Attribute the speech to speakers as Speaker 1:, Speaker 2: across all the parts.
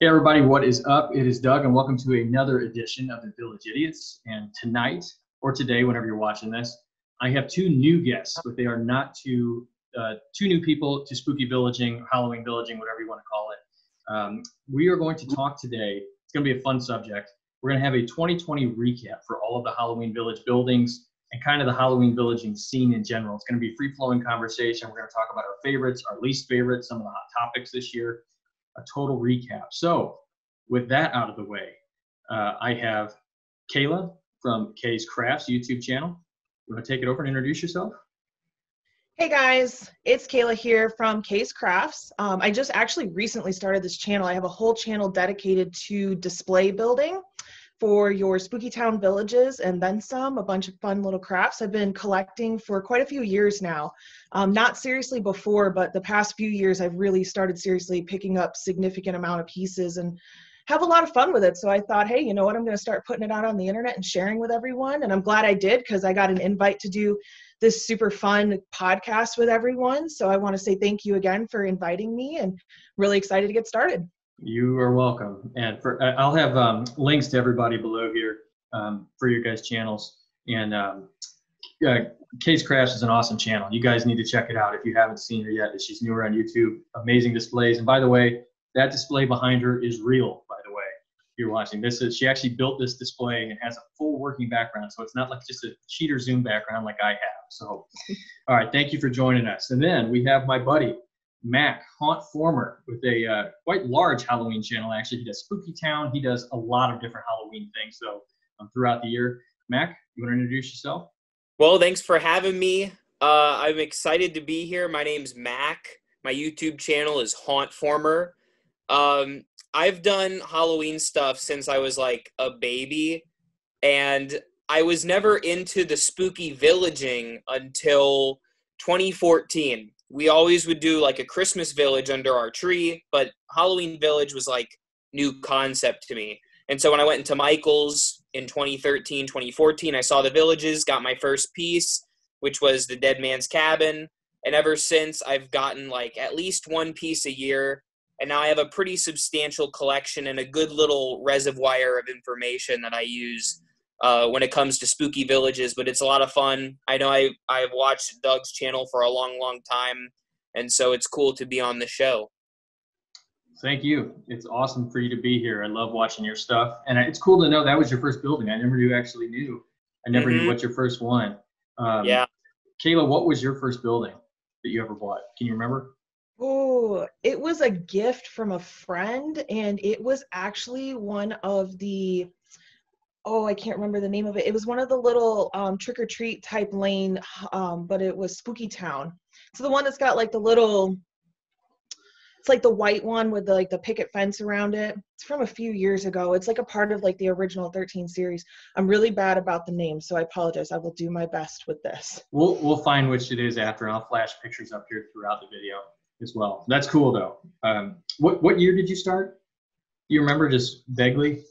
Speaker 1: Hey everybody, what is up? It is Doug, and welcome to another edition of the Village Idiots. And tonight, or today, whenever you're watching this, I have two new guests, but they are not two uh, two new people to spooky villaging, Halloween villaging, whatever you want to call it. Um, we are going to talk today. It's going to be a fun subject. We're going to have a 2020 recap for all of the Halloween Village buildings and kind of the Halloween villaging scene in general. It's going to be free flowing conversation. We're going to talk about our favorites, our least favorites, some of the hot topics this year a total recap. So, with that out of the way, uh, I have Kayla from Kay's Crafts YouTube channel. You want to take it over and introduce yourself?
Speaker 2: Hey guys, it's Kayla here from Kay's Crafts. Um, I just actually recently started this channel. I have a whole channel dedicated to display building for your spooky town villages and then some, a bunch of fun little crafts I've been collecting for quite a few years now. Um, not seriously before, but the past few years I've really started seriously picking up significant amount of pieces and have a lot of fun with it. So I thought, hey, you know what? I'm going to start putting it out on the internet and sharing with everyone. And I'm glad I did because I got an invite to do this super fun podcast with everyone. So I want to say thank you again for inviting me and really excited to get started.
Speaker 1: You are welcome. And for I'll have um, links to everybody below here um, for your guys' channels. And um, yeah, Kay's Crafts is an awesome channel. You guys need to check it out if you haven't seen her yet. She's newer on YouTube. Amazing displays. And by the way, that display behind her is real. By the way, you're watching this is she actually built this display and has a full working background. So it's not like just a cheater zoom background like I have. So, all right, thank you for joining us. And then we have my buddy Mak Haunt Former with a uh, quite large Halloween channel. Actually, he does Spooky Town. He does a lot of different Halloween things. So um, throughout the year, Mak, you want to introduce yourself?
Speaker 3: Well, thanks for having me. Uh, I'm excited to be here. My name's Mak. My YouTube channel is Haunt Former. Um, I've done Halloween stuff since I was like a baby, and I was never into the spooky villaging until 2014 we always would do like a Christmas village under our tree, but Halloween village was like new concept to me. And so when I went into Michael's in 2013, 2014, I saw the villages, got my first piece, which was the Dead Man's Cabin. And ever since, I've gotten like at least one piece a year. And now I have a pretty substantial collection and a good little reservoir of information that I use uh, when it comes to spooky villages, but it's a lot of fun. I know I I've watched Doug's channel for a long, long time, and so it's cool to be on the show.
Speaker 1: Thank you. It's awesome for you to be here. I love watching your stuff, and it's cool to know that was your first building. I never knew actually knew. I never mm-hmm. knew what your first one.
Speaker 3: Um, yeah.
Speaker 1: Kayla, what was your first building that you ever bought? Can you remember?
Speaker 2: Oh, it was a gift from a friend, and it was actually one of the oh i can't remember the name of it. It was one of the little um, trick or treat type lane um, but it was spooky town. So the one that's got like the little it's like the white one with the like the picket fence around it. It's from a few years ago. It's like a part of like the original 13 series. I'm really bad about the name so i apologize. I will do my best with this.
Speaker 1: We'll we'll find which it is after i'll flash pictures up here throughout the video as well. That's cool though. Um, what what year did you start? You remember just vaguely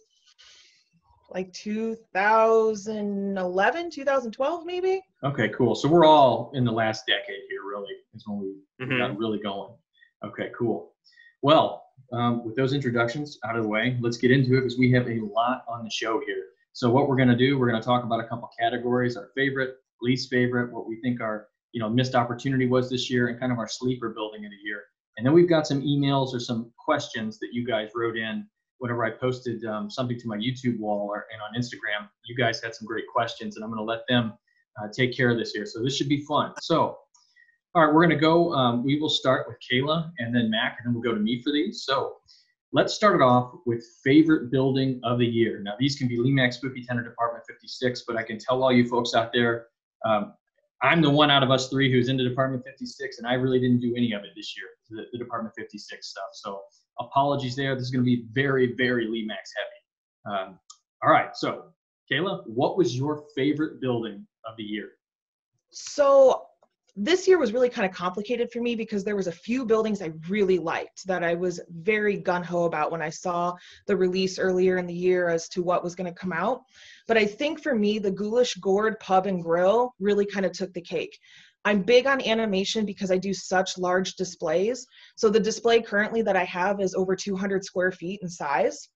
Speaker 2: like 2011, 2012, maybe.
Speaker 1: Okay, cool. So we're all in the last decade here, really, is when we mm-hmm. got really going. Okay, cool. Well, um, with those introductions out of the way, let's get into it because we have a lot on the show here. So what we're going to do, we're going to talk about a couple categories: our favorite, least favorite, what we think our you know missed opportunity was this year, and kind of our sleeper building of the year. And then we've got some emails or some questions that you guys wrote in whenever I posted um, something to my YouTube wall or and on Instagram, you guys had some great questions, and I'm going to let them uh, take care of this here. So this should be fun. So, all right, we're going to go. Um, we will start with Kayla and then Mak, and then we'll go to me for these. So let's start it off with favorite building of the year. Now these can be Lemax Spooky Town or Department 56, but I can tell all you folks out there. Um, I'm the one out of us three who's into Department 56, and I really didn't do any of it this year, the, the Department 56 stuff. So apologies there. This is going to be very, very Lemax heavy. Um, all right. So, Kayla, what was your favorite building of the year?
Speaker 2: So, this year was really kind of complicated for me because there was a few buildings I really liked that I was very gun ho about when I saw the release earlier in the year as to what was going to come out. But I think for me, the Ghoulish Gourd Pub and Grill really kind of took the cake. I'm big on animation because I do such large displays. So the display currently that I have is over 200 square feet in size.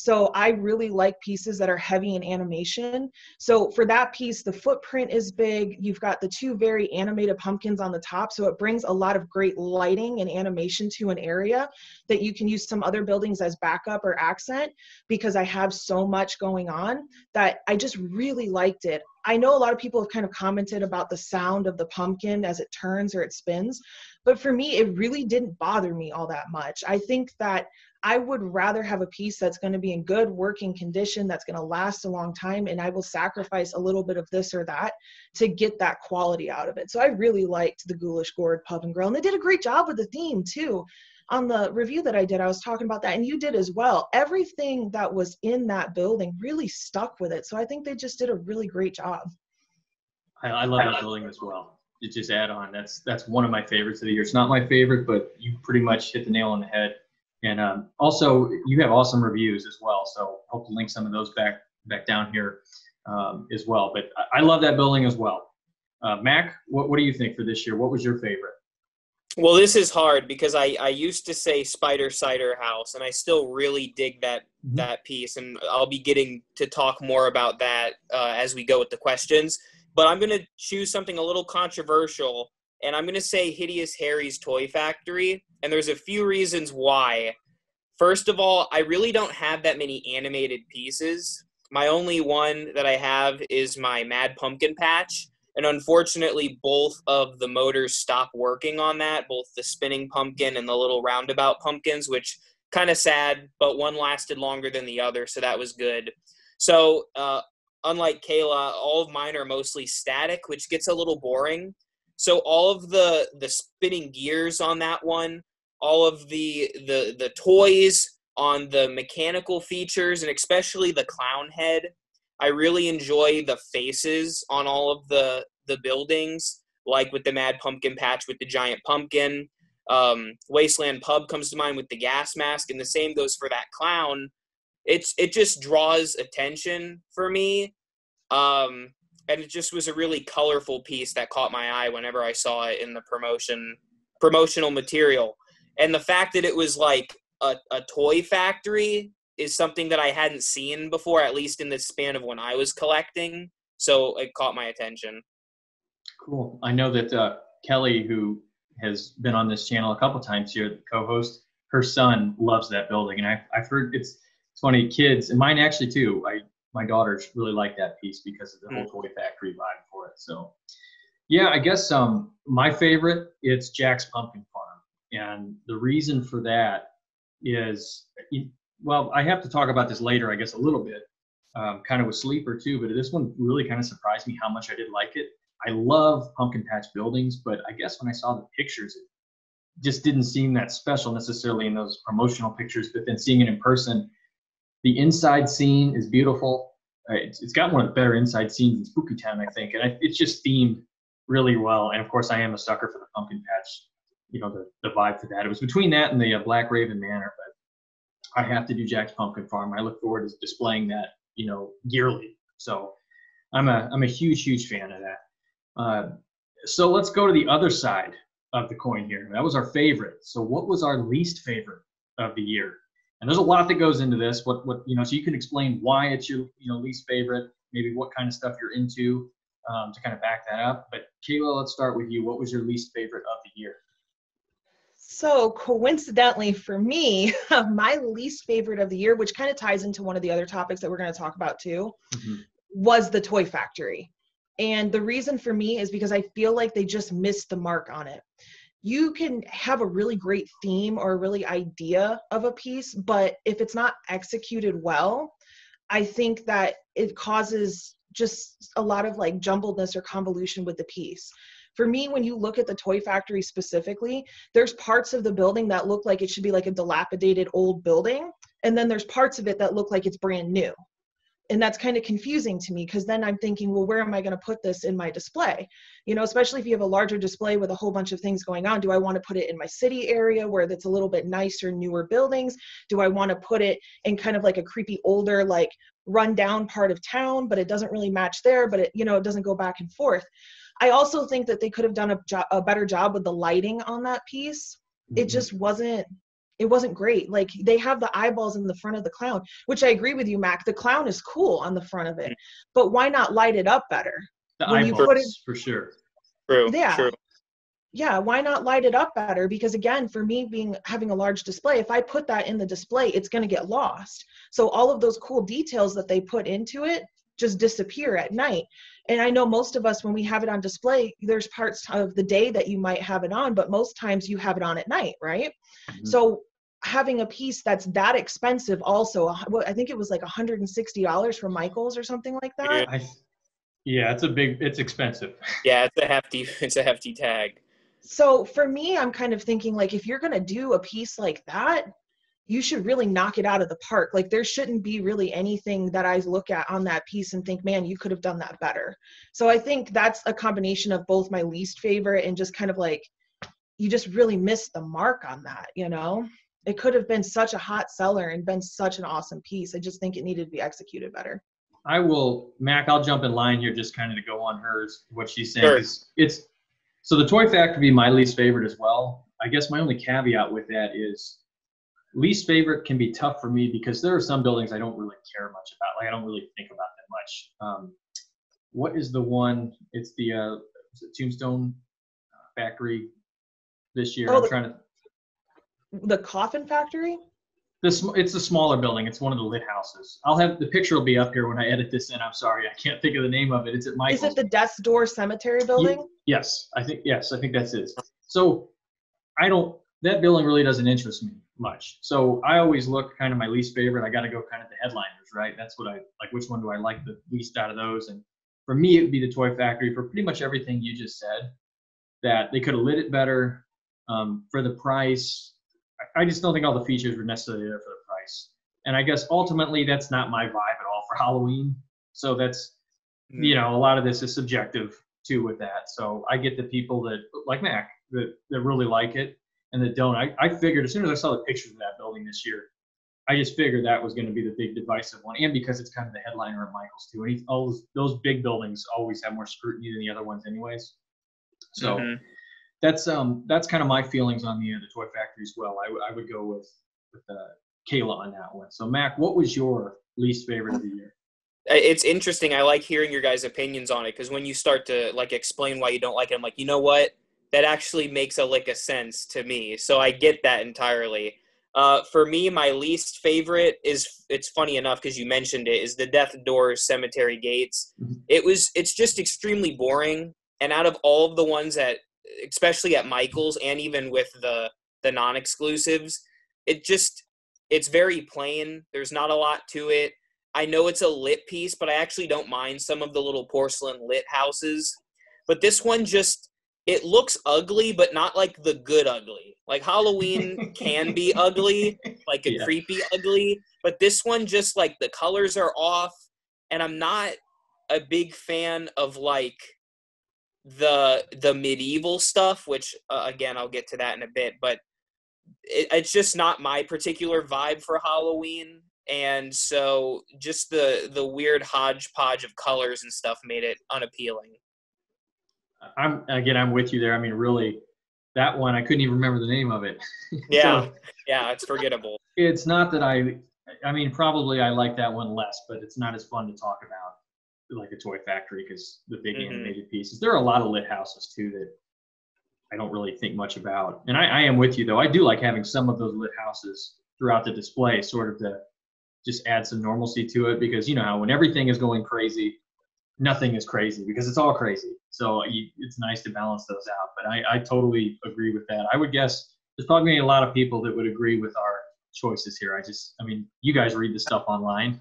Speaker 2: So I really like pieces that are heavy in animation. So for that piece, the footprint is big. You've got the two very animated pumpkins on the top. So it brings a lot of great lighting and animation to an area that you can use some other buildings as backup or accent because I have so much going on that I just really liked it. I know a lot of people have kind of commented about the sound of the pumpkin as it turns or it spins, but for me, it really didn't bother me all that much. I think that I would rather have a piece that's going to be in good working condition, that's going to last a long time, and I will sacrifice a little bit of this or that to get that quality out of it. So I really liked the Ghoulish Gourd Pub and Grill, and they did a great job with the theme too. On the review that I did, I was talking about that, and you did as well. Everything that was in that building really stuck with it. So I think they just did a really great job.
Speaker 1: I, I love that building as well. To just add on, that's that's one of my favorites of the year. It's not my favorite, but you pretty much hit the nail on the head and um, also, you have awesome reviews as well. So hope to link some of those back back down here um, as well. But I, love that building as well. Uh, Mak, what, what do you think for this year? What was your favorite?
Speaker 3: Well, this is hard because I, I used to say Spider Cider House, and I still really dig that mm-hmm. that piece, and I'll be getting to talk more about that uh, as we go with the questions. But I'm going to choose something a little controversial and I'm going to say Hideous Harry's Toy Factory, and there's a few reasons why. First of all, I really don't have that many animated pieces. My only one that I have is my Mad Pumpkin Patch, and unfortunately, both of the motors stopped working on that, both the spinning pumpkin and the little roundabout pumpkins, which kind of sad, but one lasted longer than the other, so that was good. So, uh, unlike Kayla, all of mine are mostly static, which gets a little boring. So all of the the spinning gears on that one, all of the the the toys on the mechanical features, and especially the clown head. I really enjoy the faces on all of the the buildings, like with the Mad Pumpkin Patch with the giant pumpkin. Um, Wasteland Pub comes to mind with the gas mask, and the same goes for that clown. It's it just draws attention for me. Um, and it just was a really colorful piece that caught my eye whenever I saw it in the promotion promotional material. And the fact that it was like a, a toy factory is something that I hadn't seen before, at least in the span of when I was collecting. So it caught my attention.
Speaker 1: Cool. I know that uh, Kelly, who has been on this channel a couple times here, the co-host, her son loves that building, and I've, I've heard it's it's funny. Kids and mine actually too. I my daughters really like that piece because of the whole hmm. toy factory vibe for it. So, yeah, I guess um, my favorite it's Jack's Pumpkin and the reason for that is, well, I have to talk about this later, I guess, a little bit, um, kind of with Sleeper too. But this one really kind of surprised me how much I did like it. I love pumpkin patch buildings, but I guess when I saw the pictures, it just didn't seem that special necessarily in those promotional pictures. But then seeing it in person the inside scene is beautiful. Uh, it's, it's got one of the better inside scenes in Spooky Town, I think, and it's just themed really well. And of course, I am a sucker for the pumpkin patch. You know, the, the vibe for that. It was between that and the uh, Black Raven Manor, but I have to do Jack's Pumpkin Farm. I look forward to displaying that, you know, yearly. So I'm a I'm a huge huge fan of that. Uh, so let's go to the other side of the coin here. That was our favorite. So what was our least favorite of the year? And there's a lot that goes into this. What what you know, so you can explain why it's your you know least favorite, maybe what kind of stuff you're into um, to kind of back that up. But Kayla, let's start with you. What was your least favorite of the year?
Speaker 2: So coincidentally for me, my least favorite of the year, which kind of ties into one of the other topics that we're going to talk about too, mm-hmm. was the Toy Factory. And the reason for me is because I feel like they just missed the mark on it you can have a really great theme or a really idea of a piece but if it's not executed well i think that it causes just a lot of like jumbledness or convolution with the piece for me when you look at the toy factory specifically there's parts of the building that look like it should be like a dilapidated old building and then there's parts of it that look like it's brand new. And that's kind of confusing to me because then i'm thinking well where am i going to put this in my display? You know especially if you have a larger display with a whole bunch of things going on do i want to put it in my city area where that's a little bit nicer newer buildings? Do i want to put it in kind of like a creepy older like run down part of town but it doesn't really match there but it you know it doesn't go back and forth I also think that they could have done a, jo- a better job with the lighting on that piece. It
Speaker 1: Mhm.
Speaker 2: just wasn't it wasn't great. Like they have the eyeballs in the front of the clown, which I agree with you, Mak. The clown is cool on the front of it, but why not light it up better?
Speaker 1: the
Speaker 2: when you
Speaker 1: eyeballs,
Speaker 2: put it-
Speaker 1: for sure.
Speaker 3: True.
Speaker 2: Yeah.
Speaker 3: True.
Speaker 2: Yeah, why not light it up better? Because again, for me being having a large display, if I put that in the display, it's going to get lost. So all of those cool details that they put into it just disappear at night. And I know most of us when we have it on display, there's parts of the day that you might have it on, but most times you have it on at night, right?
Speaker 1: Mhm.
Speaker 2: So having a piece that's that expensive also, a hu- what- I think it was like $160 for Michaels or something like that.
Speaker 1: I, yeah, it's a big, it's expensive.
Speaker 3: Yeah, it's a hefty. It's a hefty tag.
Speaker 2: So for me, I'm kind of thinking like if you're going to do a piece like that, you should really knock it out of the park. Like there shouldn't be really anything that I look at on that piece and think, man, you could have done that better. So I think that's a combination of both my least favorite and just kind of like you just really missed the mark on that, you know? It could have been such a hot seller and been such an awesome piece. I just think it needed to be executed better.
Speaker 1: I will, Mak. I'll jump in line here, just kind of to go on hers. What she's saying
Speaker 3: Sure.
Speaker 1: is, it's so the toy factory would be my least favorite as well. I guess my only caveat with that is least favorite can be tough for me because there are some buildings I don't really care much about. Like I don't really think about that much. Um, what is the one? It's the uh, it Tombstone uh, Factory this year.
Speaker 2: Oh,
Speaker 1: I'm
Speaker 2: the-
Speaker 1: trying to.
Speaker 2: The coffin factory?
Speaker 1: This it's a smaller building. It's one of the lit houses. I'll have the picture will be up here when I edit this in. I'm sorry, I can't think of the name of it. It's at Michael's.
Speaker 2: Is it the Death's Door Cemetery building?
Speaker 1: Yes, I think yes, I think that's it. So I don't that building really doesn't interest me much. So I always look kind of my least favorite. I got to go kind of the headliners, right? That's what I like. Which one do I like the least out of those? And for me, it would be the Toy Factory for pretty much everything you just said. That they could have lit it better um, for the price. I- I just don't think all the features were necessarily there for the price. And I guess ultimately that's not my vibe at all for Halloween. So that's you know, a lot of this is subjective too with that. So I get the people that like Mak that, that really like it and that don't. I, I figured as soon as I saw the pictures of that building this year, I just figured that was going to be the big divisive one. And because it's kind of the headliner of Michael's too. And he, all those, those big buildings always have more scrutiny than the other ones anyways. So
Speaker 3: Mhm.
Speaker 1: that's um that's kind of my feelings on the uh, the toy factory as well. I, w- I would go with with uh, Kayla on that one. So Mak, what was your least favorite of the year?
Speaker 3: It's interesting. I like hearing your guys' opinions on it because when you start to like explain why you don't like it, I'm like, you know what? That actually makes a lick of sense to me. So I get that entirely. Uh, for me, my least favorite is it's funny enough because you mentioned it is the Death Doors Cemetery Gates.
Speaker 1: Mhm.
Speaker 3: It was it's just extremely boring. And out of all of the ones that, especially at Michaels and even with the the non-exclusives, it just it's very plain. There's not a lot to it. I know it's a lit piece, but I actually don't mind some of the little porcelain lit houses. But this one just it looks ugly, but not like the good ugly. Like Halloween can be ugly, like a
Speaker 1: Yeah.
Speaker 3: creepy ugly, but this one just like the colors are off and I'm not a big fan of like the the medieval stuff, which uh, again I'll get to that in a bit, but it, it's just not my particular vibe for Halloween, and so just the the weird hodgepodge of colors and stuff made it unappealing.
Speaker 1: I'm again, I'm with you there. I mean, really, that one I couldn't even remember the name of it.
Speaker 3: Yeah,
Speaker 1: So
Speaker 3: yeah, it's forgettable.
Speaker 1: it's not that I, I mean, probably I like that one less, but it's not as fun to talk about like a toy factory because the big
Speaker 3: Mhm.
Speaker 1: animated pieces. There are a lot of lit houses too that I don't really think much about. And I, I am with you though. I do like having some of those lit houses throughout the display, sort of to just add some normalcy to it because you know how when everything is going crazy, nothing is crazy because it's all crazy. So you, it's nice to balance those out. But I, I totally agree with that. I would guess there's probably a lot of people that would agree with our choices here. I just, I mean, you guys read the stuff online.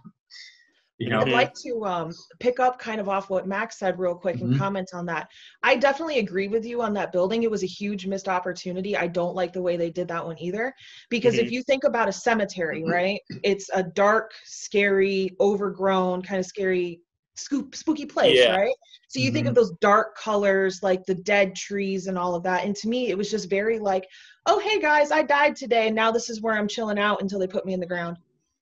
Speaker 1: You know,
Speaker 2: I'd like to um, pick up kind of off what Max said real quick and
Speaker 1: Mhm.
Speaker 2: comment on that. I definitely agree with you on that building. It was a huge missed opportunity. I don't like the way they did that one either. Because if you think about a cemetery, right? It's a dark, scary, overgrown, kind of scary, scoop, spooky place,
Speaker 3: Yeah.
Speaker 2: right? So you think mm-hmm. of those dark colors, like the dead trees and all of that. And to me, it was just very like, oh, hey guys, I died today. And now this is where I'm chilling out until they put me in the ground.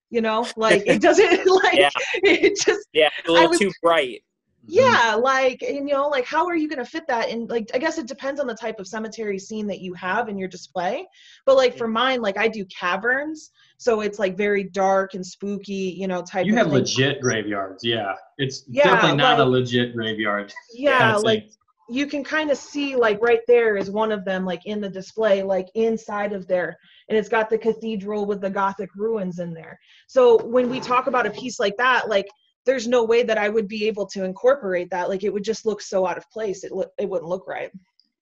Speaker 2: You know, like it doesn't like
Speaker 3: Yeah.
Speaker 2: it just
Speaker 3: Yeah, it's a
Speaker 2: I
Speaker 3: little
Speaker 2: was-
Speaker 3: too bright. Mm-hmm.
Speaker 2: yeah like you know like how are you going to fit that in like i guess it depends on the type of cemetery scene that you have in your display but like mm-hmm. for mine like i do caverns so it's like very dark and spooky you know type
Speaker 1: you
Speaker 2: of
Speaker 1: have
Speaker 2: thing.
Speaker 1: legit graveyards yeah. It's
Speaker 2: Yeah,
Speaker 1: definitely not
Speaker 2: like-
Speaker 1: a legit graveyard.
Speaker 2: Yeah
Speaker 1: kind of
Speaker 2: like you can kind of see like right there is one of them like in the display like inside of there. And it's got the cathedral with the gothic ruins in there. So when we talk about a piece like that like there's no way that i would be able to incorporate that. Like it would just look so out of place. It, look it wouldn't look right.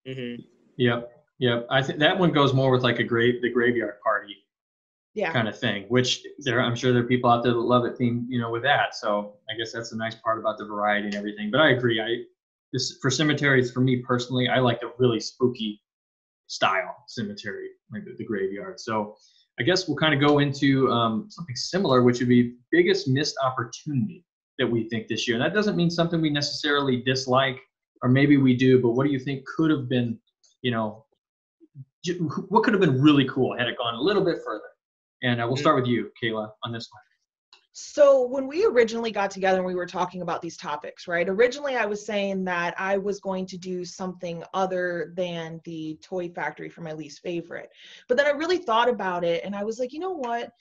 Speaker 3: Hmm
Speaker 1: yep yep. I think that one goes more with like a grave the graveyard party
Speaker 2: yeah.
Speaker 1: kind of thing which there i'm sure there are people out there that love it theme you know with that. So i guess that's the nice part about the variety and everything but i agree. I this for cemeteries for me personally i like a really spooky style cemetery like the, the graveyard. So i guess we'll kind of go into um, something similar which would be biggest missed opportunity that we think this year. And that doesn't mean something we necessarily dislike or maybe we do but what do you think could have been you know what could have been really cool had it gone a little bit further and uh, we'll start with you, Kayla, on this one.
Speaker 2: So when we originally got together and we were talking about these topics, right? Originally I was saying that I was going to do something other than the toy factory for my least favorite. But then I really thought about it and I was like, you know what?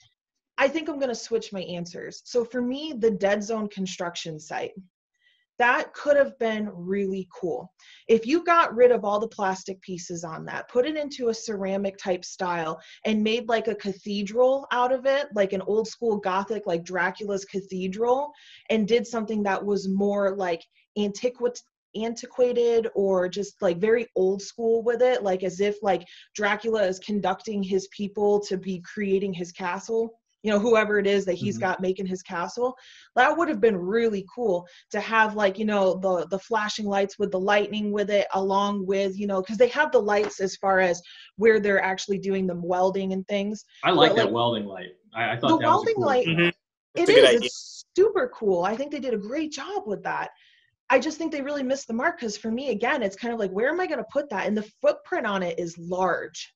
Speaker 2: I think I'm going to switch my answers. So for me, the dead zone construction site, that could have been really cool. If you got rid of all the plastic pieces on that, put it into a ceramic type style and made like a cathedral out of it, like an old school Gothic, like Dracula's cathedral, and did something that was more like antiquated or just like very old school with it like as if like dracula is conducting his people to be creating his castle you know whoever it is that he's
Speaker 1: Mhm.
Speaker 2: got making his castle that would have been really cool to have like you know the the flashing lights with the lightning with it along with you know because they have the lights as far as where they're actually doing the welding and things
Speaker 1: I like
Speaker 2: Well,
Speaker 1: that
Speaker 2: like-
Speaker 1: welding light. I, I thought
Speaker 2: the
Speaker 1: that was
Speaker 2: welding
Speaker 1: cool
Speaker 2: light
Speaker 3: Mhm.
Speaker 2: it
Speaker 3: It's a good idea.
Speaker 2: it's super cool i think they did a great job with that i just think they really missed the mark because for me again it's kind of like where am i going to put that and the footprint on it is large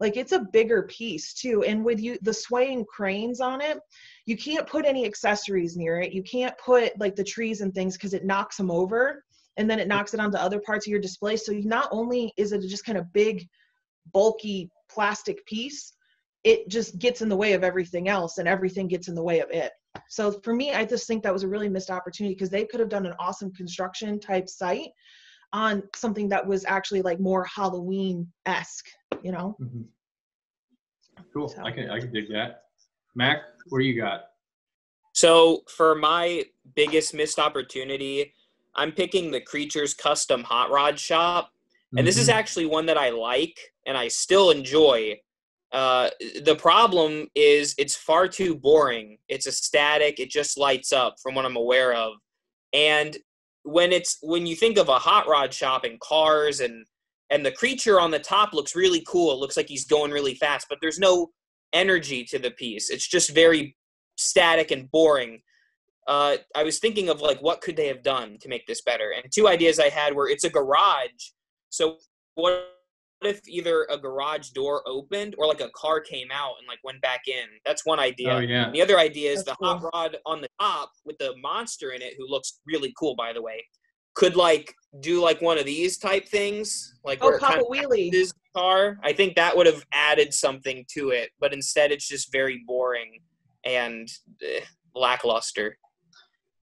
Speaker 2: like it's a bigger piece too and with you the swaying cranes on it you can't put any accessories near it. You can't put like the trees and things because it knocks them over and then it knocks it onto other parts of your display. So not only is it just kind of big bulky plastic piece it just gets in the way of everything else and everything gets in the way of it. So for me i just think that was a really missed opportunity because they could have done an awesome construction type site on something that was actually like more halloween-esque you know
Speaker 1: Mhm. Cool.
Speaker 2: So-
Speaker 1: I can I can dig that. Mak, what do you got?
Speaker 3: So for my biggest missed opportunity, I'm picking the Creatures Custom Hot Rod Shop, and this is
Speaker 1: Mhm.
Speaker 3: actually one that I like and I still enjoy. Uh, the problem is it's far too boring. It's a static. It just lights up, from what I'm aware of. And when it's when you think of a hot rod shop and cars and and the creature on the top looks really cool. It looks like he's going really fast, but there's no energy to the piece. It's just very static and boring. Uh, I was thinking of like what could they have done to make this better, and two ideas I had were it's a garage, so what if either a garage door opened or like a car came out and like went back in? That's one idea.
Speaker 1: Oh yeah.
Speaker 3: And the other idea is
Speaker 2: That's
Speaker 3: the hot rod on the top with the monster in it, who looks really cool, by the way. Could like do like one of these type things, like
Speaker 2: oh
Speaker 3: where it
Speaker 2: papa wheelie
Speaker 3: his car. I think that would have added something to it, but instead it's just very boring and eh, lackluster.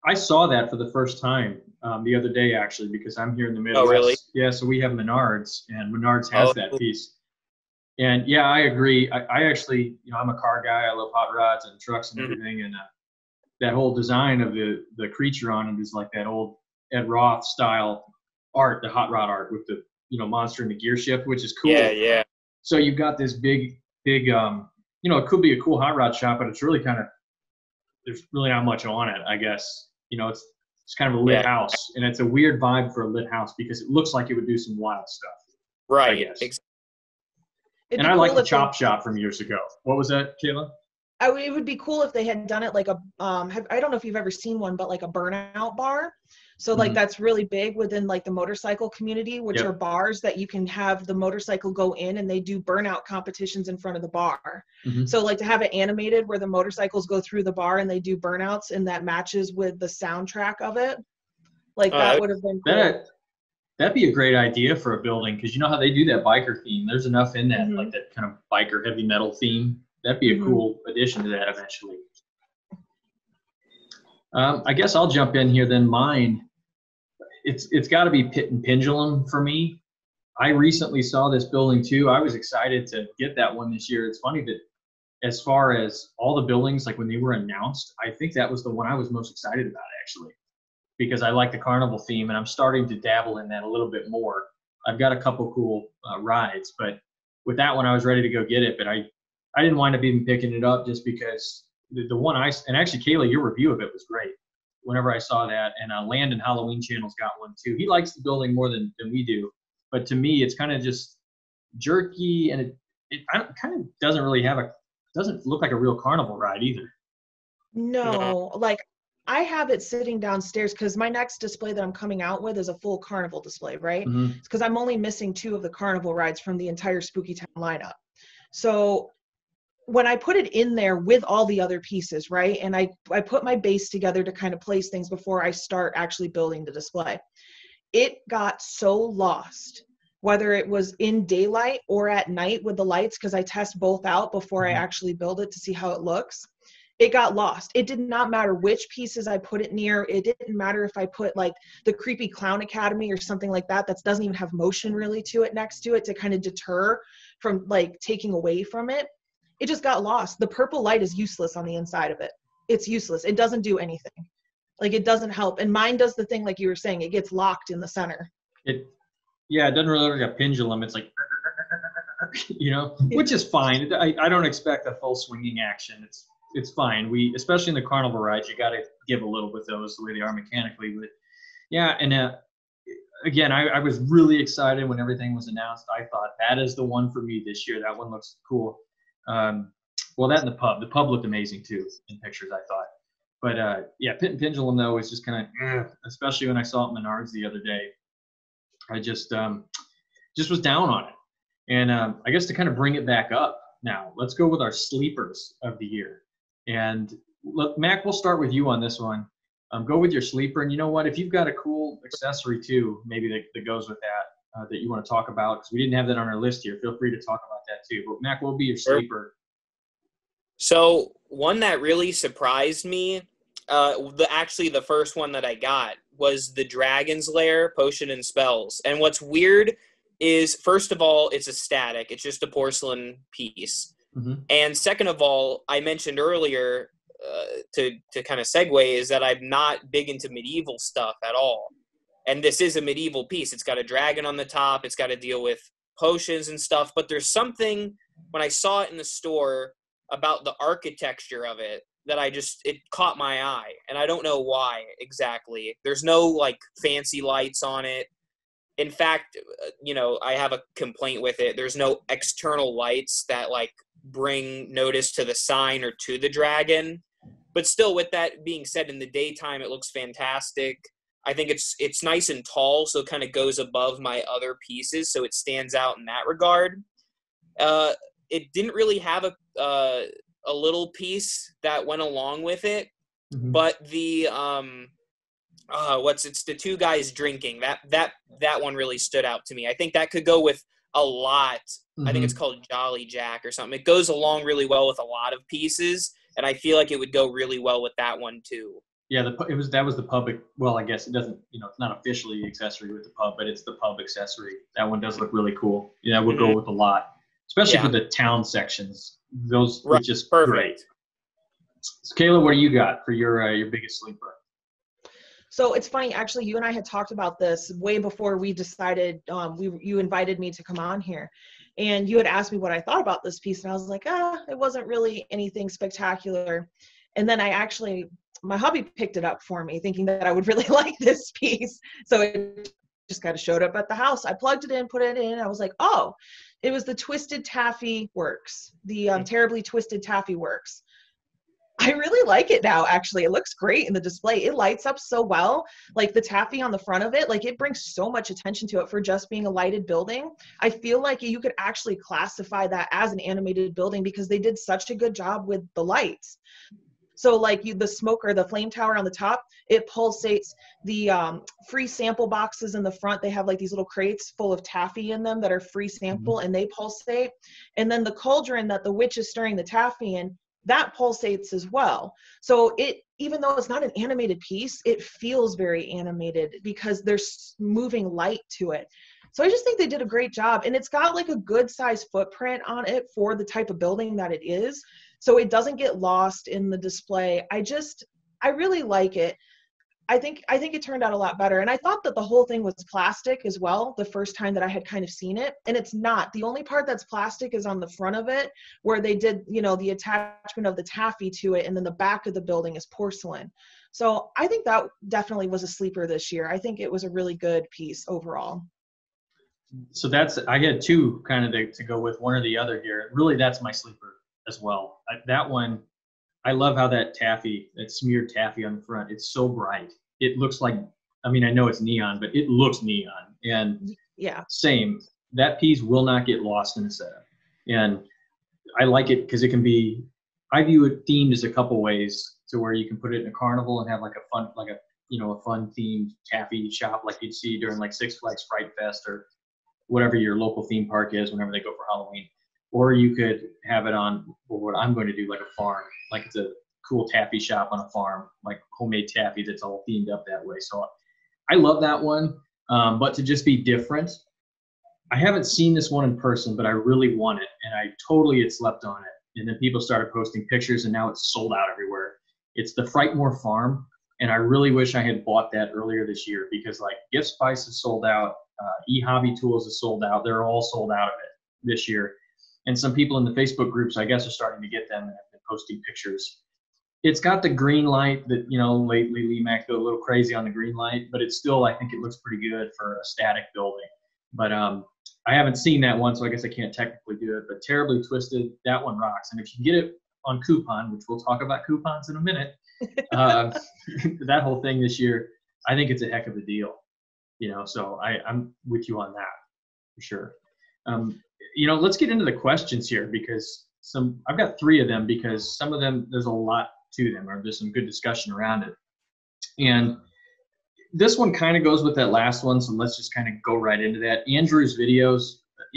Speaker 1: I saw that for the first time um, the other day actually because I'm here in the middle.
Speaker 3: Oh, really?
Speaker 1: Yeah. So we have Menards, and Menards has
Speaker 3: Oh,
Speaker 1: that piece. And yeah, I agree. I, I actually, you know, I'm a car guy. I love hot rods and trucks and
Speaker 3: Mhm.
Speaker 1: everything. And uh, that whole design of the the creature on it is like that old Ed Roth style art, the hot rod art with the you know monster in the gear shift, which is cool.
Speaker 3: Yeah, yeah.
Speaker 1: So you've got this big, big, um, you know, it could be a cool hot rod shop, but it's really kind of there's really not much on it, I guess. You know, it's it's kind of a lit
Speaker 3: Yeah.
Speaker 1: house, and it's a weird vibe for a lit house because it looks like it would do some wild stuff.
Speaker 3: Right.
Speaker 1: guess.
Speaker 3: Ex-
Speaker 2: It'd
Speaker 1: and
Speaker 2: be
Speaker 1: I like the
Speaker 2: if they-
Speaker 1: Chop Shop from years ago. What was that, Kayla?
Speaker 2: I it would be cool if they had done it like a um have, I don't know if you've ever seen one but like a burnout bar. So like
Speaker 1: Mhm.
Speaker 2: that's really big within like the motorcycle community which
Speaker 1: Yep.
Speaker 2: are bars that you can have the motorcycle go in and they do burnout competitions in front of the bar.
Speaker 1: Mhm.
Speaker 2: So like to have it animated where the motorcycles go through the bar and they do burnouts and that matches with the soundtrack of it. Like that would have been cool.
Speaker 1: That, that'd be a great idea for a building because you know how they do that biker theme. There's enough in that, mm-hmm. like that kind of biker heavy metal theme. That'd be a mm-hmm. cool addition to that eventually. Um, I guess I'll jump in here. Then mine, it's it's got to be Pit and Pendulum for me. I recently saw this building too. I was excited to get that one this year. It's funny that as far as all the buildings, like when they were announced, I think that was the one I was most excited about actually, because I like the carnival theme and I'm starting to dabble in that a little bit more. I've got a couple cool uh, rides, but with that one, I was ready to go get it, but I, I didn't wind up even picking it up just because the, the one I, and actually Kayla, your review of it was great whenever I saw that. And uh, Landon Halloween Channel's got one too. He likes the building more than, than we do, but to me, it's kind of just jerky and it, it kind of doesn't really have a doesn't look like a real carnival ride either.
Speaker 2: No, like I have it sitting downstairs because my next display that I'm coming out with is a full carnival display, right? Because mm-hmm. I'm only missing two of the carnival rides from the entire Spooky Town lineup. So when I put it in there with all the other pieces, right? And I, I put my base together to kind of place things before I start actually building the display. It got so lost whether it was in daylight or at night with the lights, because I test both out before I mm-hmm. actually build it to see how it looks. It got lost. It did not matter which pieces I put it near. It didn't matter if I put like the creepy clown academy or something like that that doesn't even have motion really to it next to it to kind of deter from like taking away from it. It just got lost. The purple light is useless on the inside of it. It's useless. It doesn't do anything. Like it doesn't help. And mine does the thing like you were saying, it gets locked in the center.
Speaker 1: It yeah, it doesn't really look like a pendulum. It's like, you know, which is fine. I, I don't expect a full swinging action. It's it's fine. We especially in the carnival rides, you got to give a little with those the way they are mechanically. But yeah, and uh, again, I, I was really excited when everything was announced. I thought that is the one for me this year. That one looks cool. Um, well, that in the pub. The pub looked amazing too in pictures. I thought. But uh, yeah, Pit and Pendulum though is just kind of, especially when I saw it in Menards the other day. I just um, just was down on it. And um, I guess to kind of bring it back up now, let's go with our sleepers of the year. And look, Mak, we'll start with you on this one. Um, go with your sleeper. And you know what? If you've got a cool accessory too, maybe that, that goes with that, uh, that you want to talk about, because we didn't have that on our list here, feel free to talk about that too. But Mak, what will be your sleeper?
Speaker 3: So, one that really surprised me, uh, the actually the first one that I got was the Dragon's Lair potion and spells. And what's weird is, first of all, it's a static. It's just a porcelain piece. Mm-hmm. And second of all, I mentioned earlier uh, to to kind of segue is that I'm not big into medieval stuff at all. And this is a medieval piece. It's got a dragon on the top. It's got to deal with potions and stuff. But there's something when I saw it in the store about the architecture of it that I just it caught my eye, and I don't know why exactly. There's no like fancy lights on it. In fact, uh, you know, I have a complaint with it. There's no external lights that like bring notice to the sign or to the dragon. But still, with that being said, in the daytime it looks fantastic. I think it's it's nice and tall, so it kind of goes above my other pieces, so it stands out in that regard. Uh, it didn't really have a uh, a little piece that went along with it, mm-hmm. but the um, uh, what's it's the two guys drinking that that that one really stood out to me. I think that could go with a lot. Mm-hmm. I think it's mm-hmm. called Jolly Jack or something. It goes along really well with a lot of pieces, and I feel like it would go really well with that one too.
Speaker 1: Yeah, the, it was that was the public. Well, I guess it doesn't. You know, it's not officially accessory with the pub, but it's the pub accessory. That one does look really cool. Yeah, would mm-hmm. go with a lot, especially yeah. for the town sections those right. just perfect. Great. So Kayla, what do you got for your uh, your biggest sleeper?
Speaker 2: So it's funny, actually, you and I had talked about this way before we decided. Um, we you invited me to come on here, and you had asked me what I thought about this piece, and I was like, ah, it wasn't really anything spectacular. And then I actually, my hubby picked it up for me, thinking that I would really like this piece. So it just kind of showed up at the house. I plugged it in, put it in. I was like, oh, it was the Twisted Taffy Works, the um, Terribly Twisted Taffy Works. I really like it now, actually. It looks great in the display. It lights up so well. Like the taffy on the front of it, like it brings so much attention to it for just being a lighted building. I feel like you could actually classify that as an animated building because they did such a good job with the lights. So like you, the smoker, the flame tower on the top, it pulsates. The um, free sample boxes in the front, they have like these little crates full of taffy in them that are free sample, mm-hmm. and they pulsate. And then the cauldron that the witch is stirring the taffy in, that pulsates as well. So it even though it's not an animated piece, it feels very animated because there's moving light to it. So I just think they did a great job and it's got like a good size footprint on it for the type of building that it is. So it doesn't get lost in the display. I just I really like it. I think I think it turned out a lot better. And I thought that the whole thing was plastic as well the first time that I had kind of seen it. And it's not. The only part that's plastic is on the front of it where they did, you know, the attachment of the taffy to it and then the back of the building is porcelain. So I think that definitely was a sleeper this year. I think it was a really good piece overall
Speaker 1: so that's I had two kind of to, to, go with one or the other here. Really, that's my sleeper as well. I, that one, I love how that taffy, that smeared taffy on the front, it's so bright. It looks like, I mean, I know it's neon, but it looks neon. And
Speaker 2: yeah,
Speaker 1: same. That piece will not get lost in the setup, and I like it because it can be. I view it themed as a couple ways to where you can put it in a carnival and have like a fun, like a you know a fun themed taffy shop like you'd see during like Six Flags Fright Fest or whatever your local theme park is whenever they go for Halloween. Or you could have it on what I'm going to do, like a farm, like it's a cool taffy shop on a farm, like homemade taffy that's all themed up that way. So I love that one. Um, but to just be different, I haven't seen this one in person, but I really want it, and I totally had slept on it. And then people started posting pictures, and now it's sold out everywhere. It's the Frightmore Farm, and I really wish I had bought that earlier this year because like Gift Spice is sold out, uh, eHobby Tools is sold out. They're all sold out of it this year. And some people in the Facebook groups, I guess, are starting to get them and have been posting pictures. It's got the green light that, you know, lately Lemax go a little crazy on the green light, but it's still, I think it looks pretty good for a static building. But um, I haven't seen that one, so I guess I can't technically do it. But Terribly Twisted, that one rocks. And if you get it on coupon, which we'll talk about coupons in a minute, uh, that whole thing this year, I think it's a heck of a deal you know so I, i'm with you on that for sure um, you know let's get into the questions here because some i've got three of them because some of them there's a lot to them or there's some good discussion around it. And this one kind of goes with that last one so let's just kind of go right into that. Andrew's videos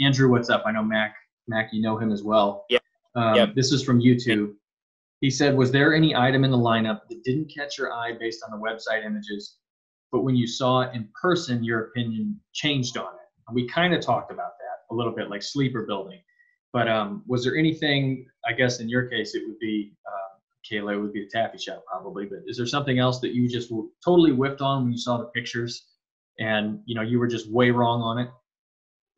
Speaker 1: andrew what's up? I know mac mac you know him as well.
Speaker 3: Yeah.
Speaker 1: Um, yep. this is from youtube. He said was there any item in the lineup that didn't catch your eye based on the website images but when you saw it in person, your opinion changed on it. And we kind of talked about that a little bit, like sleeper building. But um, was there anything? I guess in your case, it would be uh, Kayla. It would be the taffy shop probably. But is there something else that you just totally whiffed on when you saw the pictures, and you know you were just way wrong on it?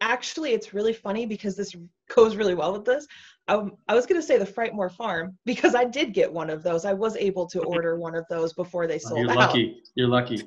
Speaker 2: Actually, it's really funny because this goes really well with this. Um, I was going to say the Frightmore Farm because I did get one of those. I was able to order one of those before they sold
Speaker 1: You're
Speaker 2: out.
Speaker 1: lucky. You're lucky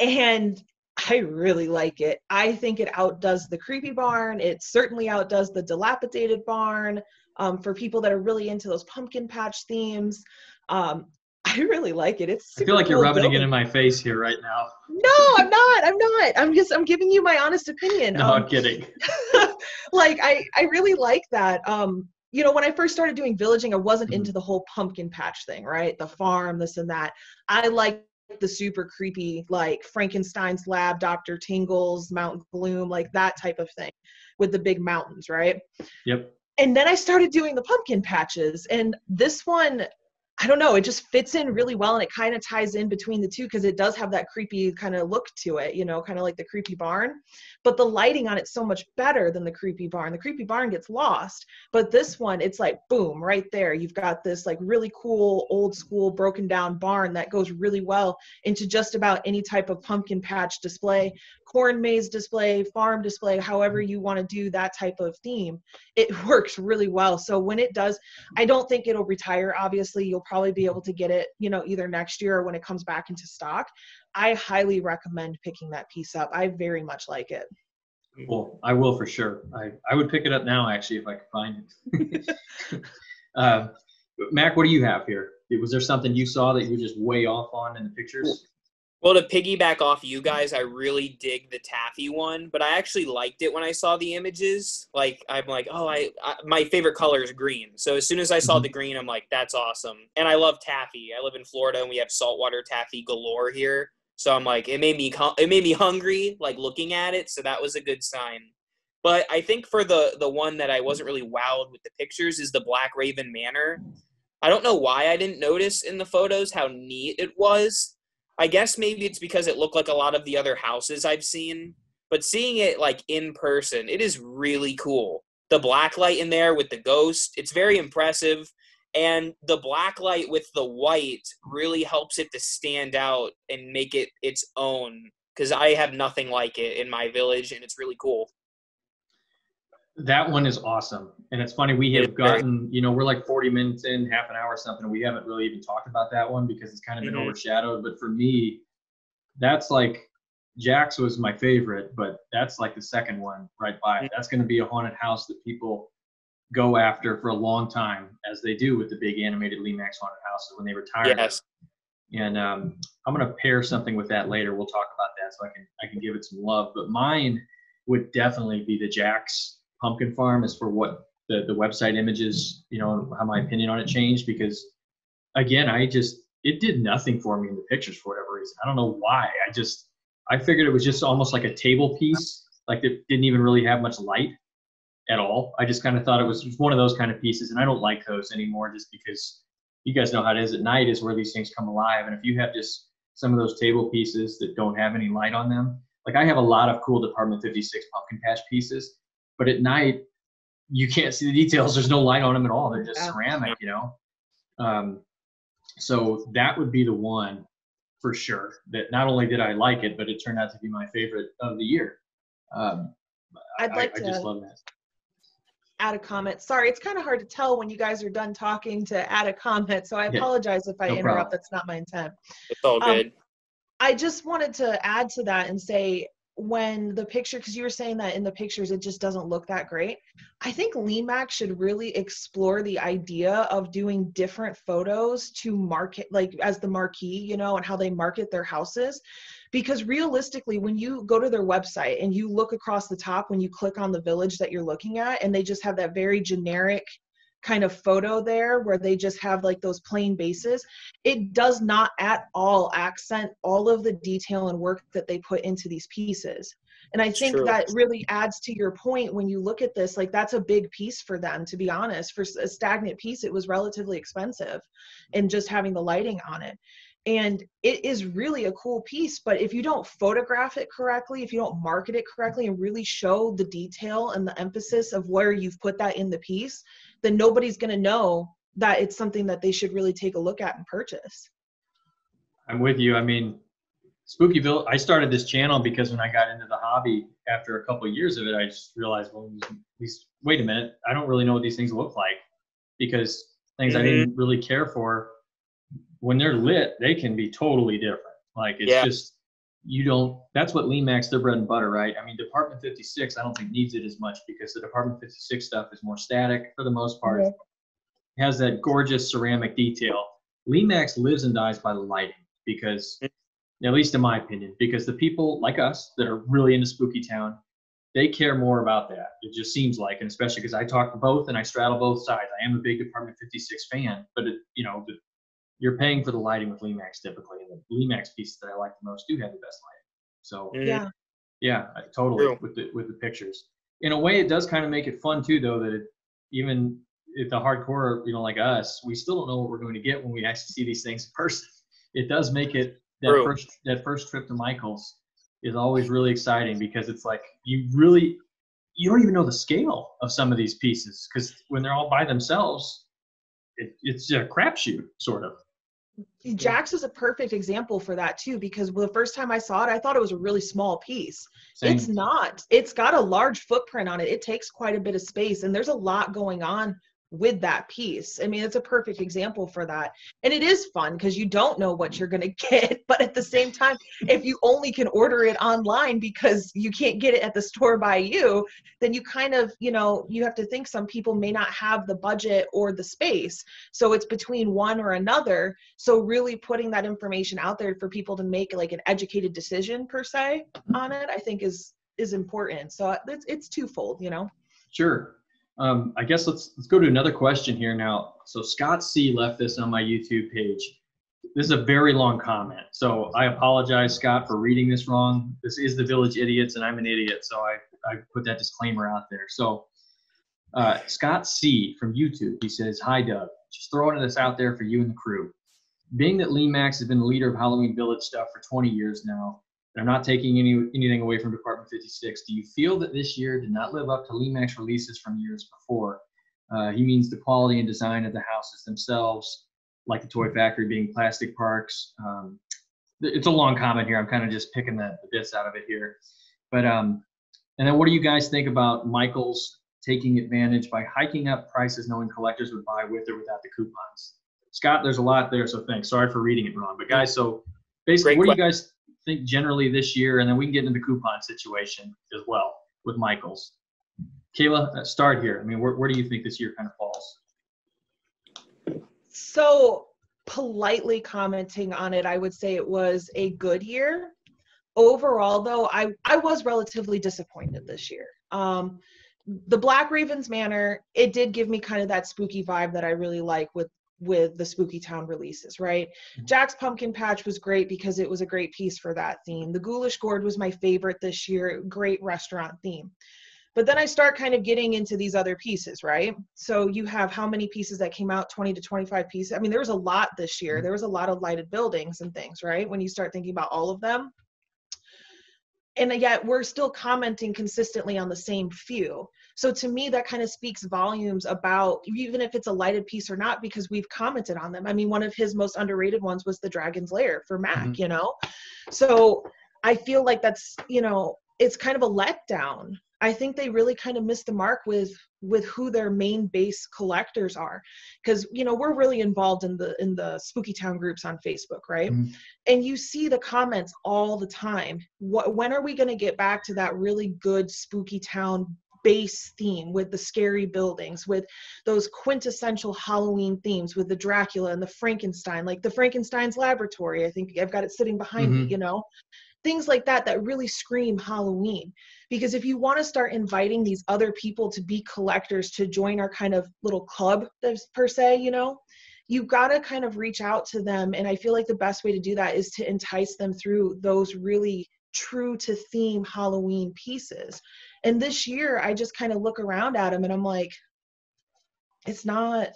Speaker 2: and I really like it. I think it outdoes the creepy barn. It certainly outdoes the dilapidated barn. Um, for people that are really into those pumpkin patch themes, um, I really like it. It's.
Speaker 1: I feel like cool you're rubbing it in my face here right now.
Speaker 2: No, I'm not. I'm not. I'm just. I'm giving you my honest opinion.
Speaker 1: No, um, I'm kidding.
Speaker 2: like I, I really like that. Um, you know, when I first started doing villaging, I wasn't mm-hmm. into the whole pumpkin patch thing, right? The farm, this and that. I like the super creepy like Frankenstein's lab, Dr. Tingles, Mount Gloom, like that type of thing with the big mountains, right?
Speaker 1: Yep.
Speaker 2: And then I started doing the pumpkin patches and this one I don't know, it just fits in really well and it kind of ties in between the two because it does have that creepy kind of look to it, you know, kind of like the creepy barn. But the lighting on it's so much better than the creepy barn. The creepy barn gets lost, but this one, it's like boom, right there. You've got this like really cool old school broken down barn that goes really well into just about any type of pumpkin patch display corn maze display, farm display, however you want to do that type of theme, it works really well. So when it does, I don't think it'll retire. Obviously, you'll probably be able to get it, you know, either next year or when it comes back into stock. I highly recommend picking that piece up. I very much like it.
Speaker 1: Well, I will for sure. I, I would pick it up now actually if I could find it. uh, Mak, what do you have here? Was there something you saw that you were just way off on in the pictures?
Speaker 3: Well, to piggyback off you guys, I really dig the taffy one, but I actually liked it when I saw the images. Like I'm like, oh, I, I my favorite color is green. So as soon as I saw mm-hmm. the green, I'm like, that's awesome. And I love taffy. I live in Florida and we have saltwater taffy galore here. So I'm like, it made me it made me hungry like looking at it. So that was a good sign. But I think for the the one that I wasn't really wowed with the pictures is the Black Raven Manor. I don't know why I didn't notice in the photos how neat it was I guess maybe it's because it looked like a lot of the other houses I've seen, but seeing it like in person, it is really cool. The black light in there with the ghost, it's very impressive. And the black light with the white really helps it to stand out and make it its own because I have nothing like it in my village and it's really cool
Speaker 1: that one is awesome. And it's funny, we have gotten, you know, we're like 40 minutes in, half an hour or something, and we haven't really even talked about that one because it's kind of been mm-hmm. overshadowed. But for me, that's like Jack's was my favorite, but that's like the second one right by it. Mm-hmm. That's going to be a haunted house that people go after for a long time, as they do with the big animated Lemax haunted houses when they retire. Yes. And um, I'm going to pair something with that later. We'll talk about that so I can I can give it some love. But mine would definitely be the Jack's pumpkin farm as for what the, the website images, you know, how my opinion on it changed because again, I just it did nothing for me in the pictures for whatever reason. I don't know why. I just I figured it was just almost like a table piece, like it didn't even really have much light at all. I just kind of thought it was just one of those kind of pieces, and I don't like those anymore just because you guys know how it is at night is where these things come alive. And if you have just some of those table pieces that don't have any light on them, like I have a lot of cool Department 56 pumpkin patch pieces but at night, you can't see the details. There's no light on them at all. They're just ceramic, you know. Um, so that would be the one for sure. That not only did I like it, but it turned out to be my favorite of the year. Um,
Speaker 2: I'd like I, to I just love that. Add a comment. Sorry, it's kind of hard to tell when you guys are done talking to add a comment. So I apologize yeah, if I no interrupt. Problem. That's not my intent.
Speaker 3: It's all good. Um,
Speaker 2: I just wanted to add to that and say when the picture because you were saying that in the pictures it just doesn't look that great. I think lemax should really explore the idea of doing different photos to market like as the marquee you know and how they market their houses. Because realistically when you go to their website and you look across the top when you click on the village that you're looking at and they just have that very generic kind of photo there where they just have like those plain bases it does not at all accent all of the detail and work that they put into these pieces. And i think True. that really adds to your point when you look at this like that's a big piece for them to be honest. For a stagnant piece it was relatively expensive and just having the lighting on it and it is really a cool piece but if you don't photograph it correctly if you don't market it correctly and really show the detail and the emphasis of where you've put that in the piece then nobody's going to know that it's something that they should really take a look at and purchase
Speaker 1: i'm with you i mean spookyville i started this channel because when i got into the hobby after a couple of years of it i just realized well these wait a minute i don't really know what these things look like because things mm-hmm. i didn't really care for when they're lit, they can be totally different. Like it's yeah. just you don't. That's what Lemax their bread and butter, right? I mean, Department 56, I don't think needs it as much because the Department 56 stuff is more static for the most part. It has that gorgeous ceramic detail. Lemax lives and dies by the lighting because, mm. at least in my opinion, because the people like us that are really into Spooky Town, they care more about that. It just seems like, and especially because I talk to both and I straddle both sides. I am a big Department 56 fan, but it, you know, the you're paying for the lighting with Lemax typically, and the Lemax pieces that I like the most do have the best lighting. So
Speaker 2: mm-hmm. yeah,
Speaker 1: yeah, totally True. with the with the pictures. In a way, it does kind of make it fun too, though. That it, even if the hardcore, you know, like us, we still don't know what we're going to get when we actually see these things in person. It does make it that True. first that first trip to Michael's is always really exciting because it's like you really you don't even know the scale of some of these pieces because when they're all by themselves, it, it's a crapshoot sort of.
Speaker 2: Jax is a perfect example for that too, because the first time I saw it, I thought it was a really small piece. Same. It's not. It's got a large footprint on it. It takes quite a bit of space, and there's a lot going on with that piece. I mean, it's a perfect example for that. And it is fun because you don't know what you're going to get. But at the same time, if you only can order it online because you can't get it at the store by you, then you kind of, you know, you have to think some people may not have the budget or the space. So it's between one or another. So really putting that information out there for people to make like an educated decision per se on it, I think is is important. So it's it's twofold, you know.
Speaker 1: Sure. Um, I guess let's let's go to another question here now. So Scott C left this on my YouTube page. This is a very long comment, so I apologize, Scott, for reading this wrong. This is the Village Idiots, and I'm an idiot, so I I put that disclaimer out there. So uh, Scott C from YouTube, he says, "Hi Doug, just throwing this out there for you and the crew. Being that Lemax has been the leader of Halloween Village stuff for 20 years now, I'm not taking any anything away from Department 56. Do you feel that this year did not live up to Max releases from years before? Uh, he means the quality and design of the houses themselves, like the Toy Factory being plastic parks. Um, it's a long comment here. I'm kind of just picking the, the bits out of it here. But um, and then what do you guys think about Michaels taking advantage by hiking up prices, knowing collectors would buy with or without the coupons? Scott, there's a lot there, so thanks. Sorry for reading it wrong, but guys, so basically, Great what do you guys think generally this year, and then we can get into the coupon situation as well with Michaels. Kayla, uh, start here. I mean, where, where do you think this year kind of falls?
Speaker 2: So, politely commenting on it, I would say it was a good year. Overall, though, I, I was relatively disappointed this year. Um, the Black Ravens Manor, it did give me kind of that spooky vibe that I really like with with the Spooky Town releases, right? Mm-hmm. Jack's Pumpkin Patch was great because it was a great piece for that theme. The Ghoulish Gourd was my favorite this year, great restaurant theme. But then I start kind of getting into these other pieces, right? So you have how many pieces that came out 20 to 25 pieces. I mean, there was a lot this year. Mm-hmm. There was a lot of lighted buildings and things, right? When you start thinking about all of them. And yet we're still commenting consistently on the same few. So to me, that kind of speaks volumes about even if it's a lighted piece or not, because we've commented on them. I mean, one of his most underrated ones was the Dragon's Lair for Mak, mm-hmm. you know? So I feel like that's, you know, it's kind of a letdown. I think they really kind of missed the mark with with who their main base collectors are because you know we're really involved in the in the spooky town groups on facebook right mm-hmm. and you see the comments all the time what when are we going to get back to that really good spooky town base theme with the scary buildings, with those quintessential Halloween themes, with the Dracula and the Frankenstein, like the Frankenstein's laboratory. I think I've got it sitting behind mm-hmm. me, you know, things like that that really scream Halloween. Because if you want to start inviting these other people to be collectors to join our kind of little club, per se, you know, you've got to kind of reach out to them. And I feel like the best way to do that is to entice them through those really true to theme Halloween pieces. And this year, I just kind of look around at them and I'm like, it's not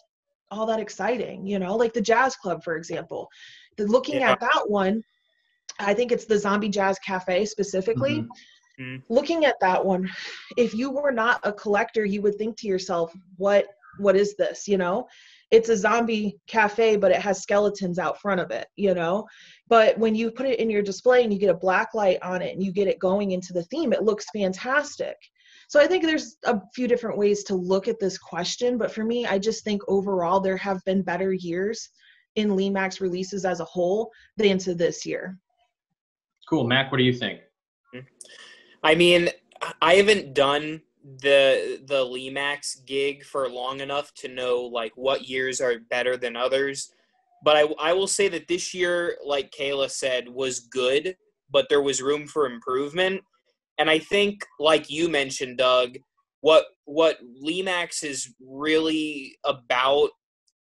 Speaker 2: all that exciting, you know, like the jazz club, for example. The, looking yeah. at that one, I think it's the Zombie Jazz Cafe specifically. Mm-hmm. Mm-hmm. Looking at that one, if you were not a collector, you would think to yourself, what what is this, you know? It's a zombie cafe but it has skeletons out front of it you know? But when you put it in your display and you get a black light on it and you get it going into the theme it looks fantastic. So i think there's a few different ways to look at this question but for me i just think overall there have been better years in Lemax releases as a whole than to this year.
Speaker 1: Cool. Mak what do you think?
Speaker 3: I mean i haven't done the the Lemax gig for long enough to know like what years are better than others. But I, I will say that this year, like Kayla said, was good, but there was room for improvement. And I think, like you mentioned, Doug, what what Lemax is really about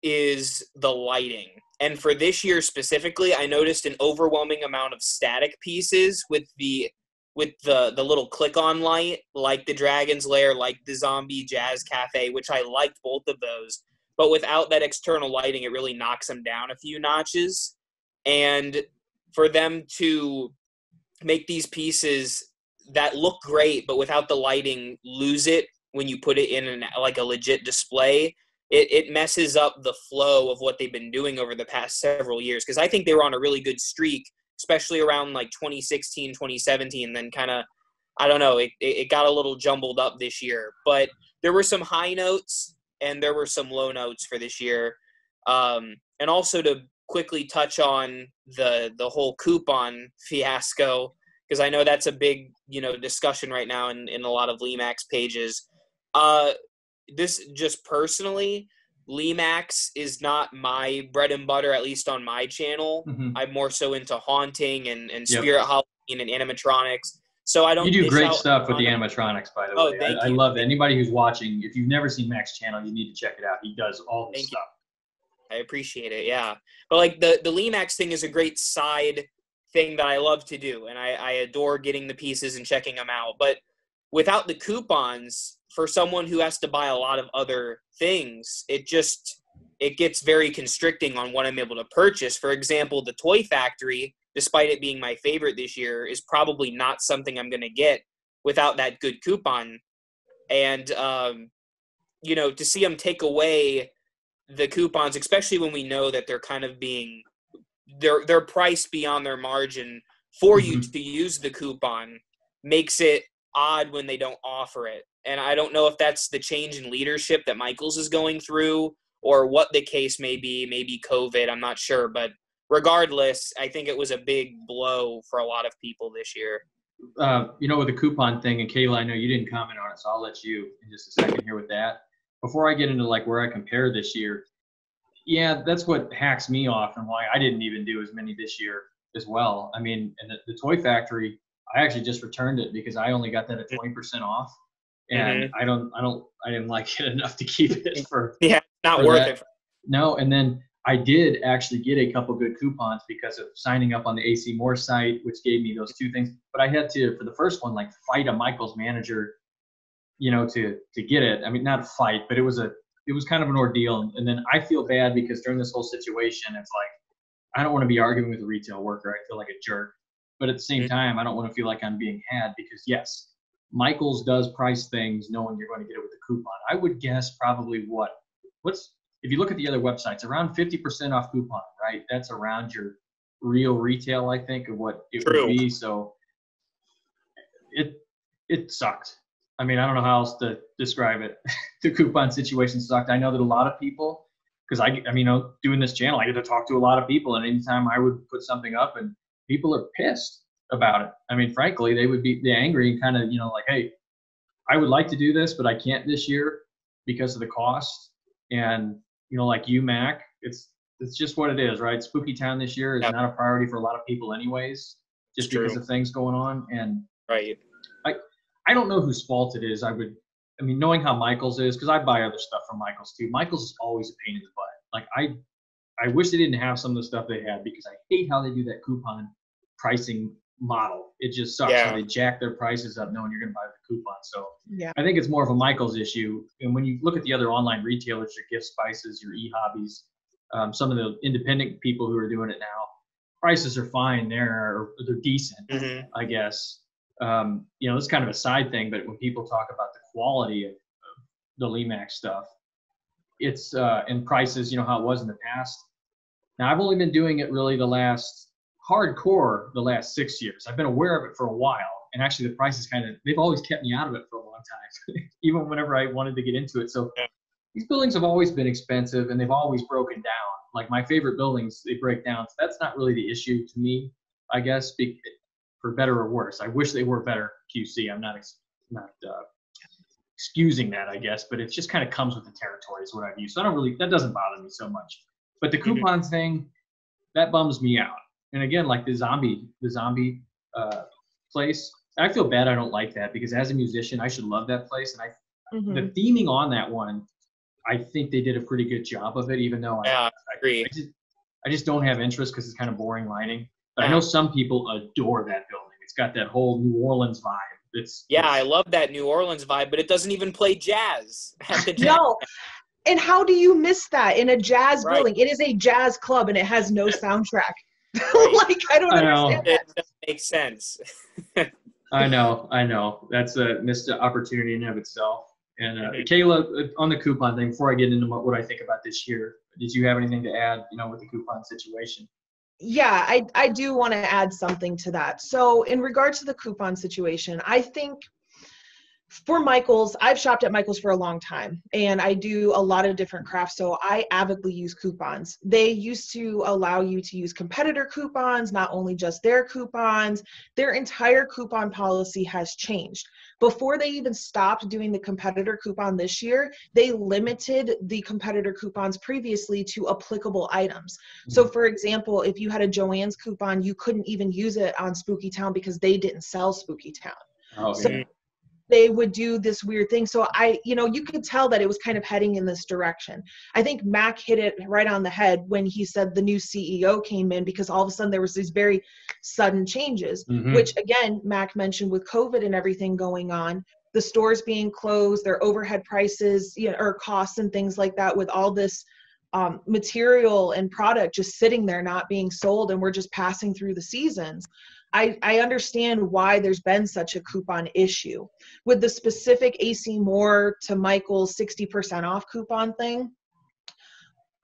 Speaker 3: is the lighting. And for this year specifically, I noticed an overwhelming amount of static pieces with the with the the little click on light like the dragon's lair like the zombie jazz cafe which i liked both of those. But without that external lighting it really knocks them down a few notches. And for them to make these pieces that look great but without the lighting lose it when you put it in an, like a legit display it, it messes up the flow of what they've been doing over the past several years. Because i think they were on a really good streak especially around like 2016, 2017. Then kind of, I don't know, it, it got a little jumbled up this year. But there were some high notes, and there were some low notes for this year. Um, and also to quickly touch on the the whole coupon fiasco because I know that's a big you know discussion right now in, in a lot of Lemax pages. Uh, this just personally, Lemax is not my bread and butter, at least on my channel. Mm-hmm. I'm more so into haunting and, and spirit yep. Halloween and animatronics. So I don't.
Speaker 1: You do great stuff with the animatronics, by the oh, way. Thank I, you. I love it. Anybody who's watching, if you've never seen Mak's channel, you need to check it out. He does all this thank stuff.
Speaker 3: You. I appreciate it. Yeah, but like the the Lemax thing is a great side thing that I love to do, and I, I adore getting the pieces and checking them out. But without the coupons, for someone who has to buy a lot of other things, it just it gets very constricting on what I'm able to purchase. For example, the Toy Factory, despite it being my favorite this year, is probably not something I'm going to get without that good coupon. And um, you know, to see them take away the coupons, especially when we know that they're kind of being they're they're priced beyond their margin for mm-hmm. you to use the coupon, makes it odd when they don't offer it. And I don't know if that's the change in leadership that Michaels is going through or what the case may be, maybe COVID, I'm not sure. But regardless, I think it was a big blow for a lot of people this year.
Speaker 1: Uh, you know, with the coupon thing, and Kayla, I know you didn't comment on it, so I'll let you in just a second here with that. Before I get into like where I compare this year, yeah, that's what hacks me off and why I didn't even do as many this year as well. I mean, and the, the Toy Factory, I actually just returned it because I only got that at twenty percent off, and mm-hmm. I don't, I don't, I didn't like it enough to keep it for.
Speaker 3: Yeah, not for worth that. it.
Speaker 1: No, and then I did actually get a couple good coupons because of signing up on the AC Moore site, which gave me those two things. But I had to, for the first one, like fight a Michaels manager, you know, to to get it. I mean, not fight, but it was a it was kind of an ordeal. And then I feel bad because during this whole situation, it's like I don't want to be arguing with a retail worker. I feel like a jerk. But at the same mm-hmm. time, I don't want to feel like I'm being had because yes, Michaels does price things knowing you're going to get it with a coupon. I would guess probably what what's if you look at the other websites, around 50% off coupon, right? That's around your real retail, I think, of what it True. would be. So it it sucked. I mean, I don't know how else to describe it. the coupon situation sucked. I know that a lot of people, because I, I mean, doing this channel, I get to talk to a lot of people, and anytime I would put something up and people are pissed about it. I mean, frankly, they would be they angry and kind of, you know, like, hey, I would like to do this, but I can't this year because of the cost. And you know, like you, Mak, it's it's just what it is, right? Spooky Town this year is yep. not a priority for a lot of people, anyways, just it's because true. of things going on. And
Speaker 3: right,
Speaker 1: I I don't know whose fault it is. I would, I mean, knowing how Michaels is, because I buy other stuff from Michaels too. Michaels is always a pain in the butt. Like I, I wish they didn't have some of the stuff they had because I hate how they do that coupon pricing model. It just sucks yeah. how they jack their prices up knowing you're going to buy the coupon. So yeah. I think it's more of a Michaels issue. And when you look at the other online retailers, your gift spices, your e-hobbies, um, some of the independent people who are doing it now, prices are fine there, or they're decent, mm-hmm. I guess. Um, you know, it's kind of a side thing, but when people talk about the quality of, of the Lemax stuff, it's uh, and prices, you know, how it was in the past. Now, I've only been doing it really the last hardcore the last six years. I've been aware of it for a while, and actually the prices kind of they've always kept me out of it for a long time, even whenever I wanted to get into it. So these buildings have always been expensive, and they've always broken down. Like my favorite buildings, they break down. So that's not really the issue to me, I guess, for better or worse. I wish they were better QC. I'm not not uh, excusing that, I guess, but it just kind of comes with the territory is what I view. So I don't really that doesn't bother me so much. But the coupons mm-hmm. thing, that bums me out and again, like the zombie, the zombie uh, place, I feel bad. I don't like that because as a musician, I should love that place. And I, mm-hmm. the theming on that one, I think they did a pretty good job of it. Even though
Speaker 3: yeah,
Speaker 1: I,
Speaker 3: I agree.
Speaker 1: I just, I just don't have interest because it's kind of boring lighting. But yeah. I know some people adore that building. It's got that whole New Orleans vibe. It's
Speaker 3: yeah, it's, I love that New Orleans vibe, but it doesn't even play jazz.
Speaker 2: jazz. no. And how do you miss that in a jazz right. building? It is a jazz club and it has no soundtrack. like I don't I understand
Speaker 3: that. It doesn't make sense.
Speaker 1: I know, I know. That's a missed opportunity in of itself. And uh, mm-hmm. Kayla, uh, on the coupon thing, before I get into what, what I think about this year, did you have anything to add? You know, with the coupon situation?
Speaker 2: Yeah, I I do want to add something to that. So in regards to the coupon situation, I think for Michaels, I've shopped at Michaels for a long time and I do a lot of different crafts. So I avidly use coupons. They used to allow you to use competitor coupons, not only just their coupons. Their entire coupon policy has changed. Before they even stopped doing the competitor coupon this year, they limited the competitor coupons previously to applicable items. So, mm-hmm. for example, if you had a Joann's coupon, you couldn't even use it on Spooky Town because they didn't sell Spooky Town.
Speaker 1: Oh, so,
Speaker 2: they would do this weird thing. So I, you know, you could tell that it was kind of heading in this direction. I think Mak hit it right on the head when he said the new CEO came in because all of a sudden there was these very sudden changes, mm-hmm. which again, Mak mentioned with COVID and everything going on, the stores being closed, their overhead prices, you know, or costs and things like that with all this um, material and product just sitting there not being sold and we're just passing through the seasons I, I understand why there's been such a coupon issue. With the specific AC Moore to Michael's 60% off coupon thing,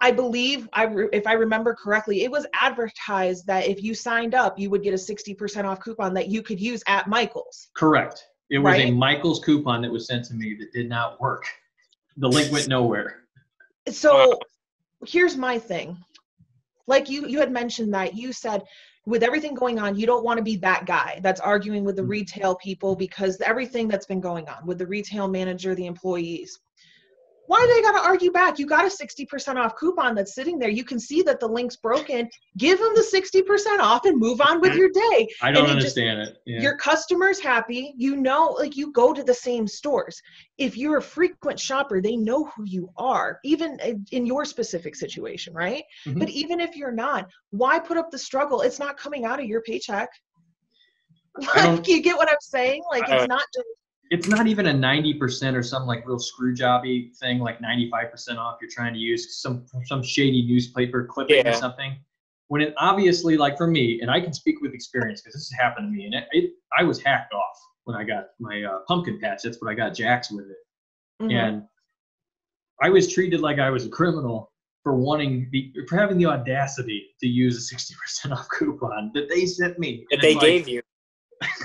Speaker 2: I believe, I re- if I remember correctly, it was advertised that if you signed up, you would get a 60% off coupon that you could use at Michael's.
Speaker 1: Correct. It was right? a Michael's coupon that was sent to me that did not work. The link went nowhere.
Speaker 2: So here's my thing. Like you, you had mentioned that you said with everything going on, you don't want to be that guy that's arguing with the mm-hmm. retail people because everything that's been going on with the retail manager, the employees why they got to argue back? You got a 60% off coupon that's sitting there. You can see that the link's broken. Give them the 60% off and move on with your day.
Speaker 1: I don't understand just, it.
Speaker 2: Yeah. Your customer's happy. You know, like you go to the same stores. If you're a frequent shopper, they know who you are, even in your specific situation, right? Mm-hmm. But even if you're not, why put up the struggle? It's not coming out of your paycheck. Like, you get what I'm saying? Like, it's not just
Speaker 1: it's not even a 90% or some like real screw jobby thing like 95% off you're trying to use some some shady newspaper clipping yeah. or something. When it obviously like for me and i can speak with experience because this has happened to me and it, it, i was hacked off when i got my uh, pumpkin patch. That's what i got jacks with it. Mm-hmm. and i was treated like i was a criminal for wanting the for having the audacity to use a 60% off coupon that they sent me.
Speaker 3: That they gave you.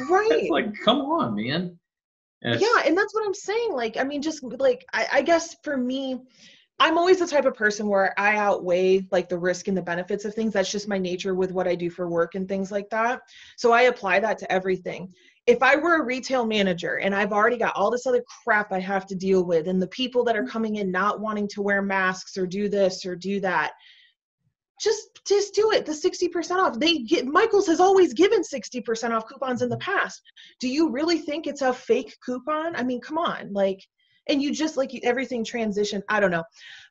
Speaker 2: Right.
Speaker 1: Like come on man
Speaker 2: yeah and that's what i'm saying like i mean just like I, I guess for me i'm always the type of person where i outweigh like the risk and the benefits of things. That's just my nature with what i do for work and things like that. So i apply that to everything. If I were a retail manager and I've already got all this other crap I have to deal with, and the people that are mm-hmm. coming in not wanting to wear masks or do this or do that, just just do it the 60% off. They get michaels has always given 60% off coupons in the past. Do you really think it's a fake coupon? I mean come on like and you just like everything transitioned i don't know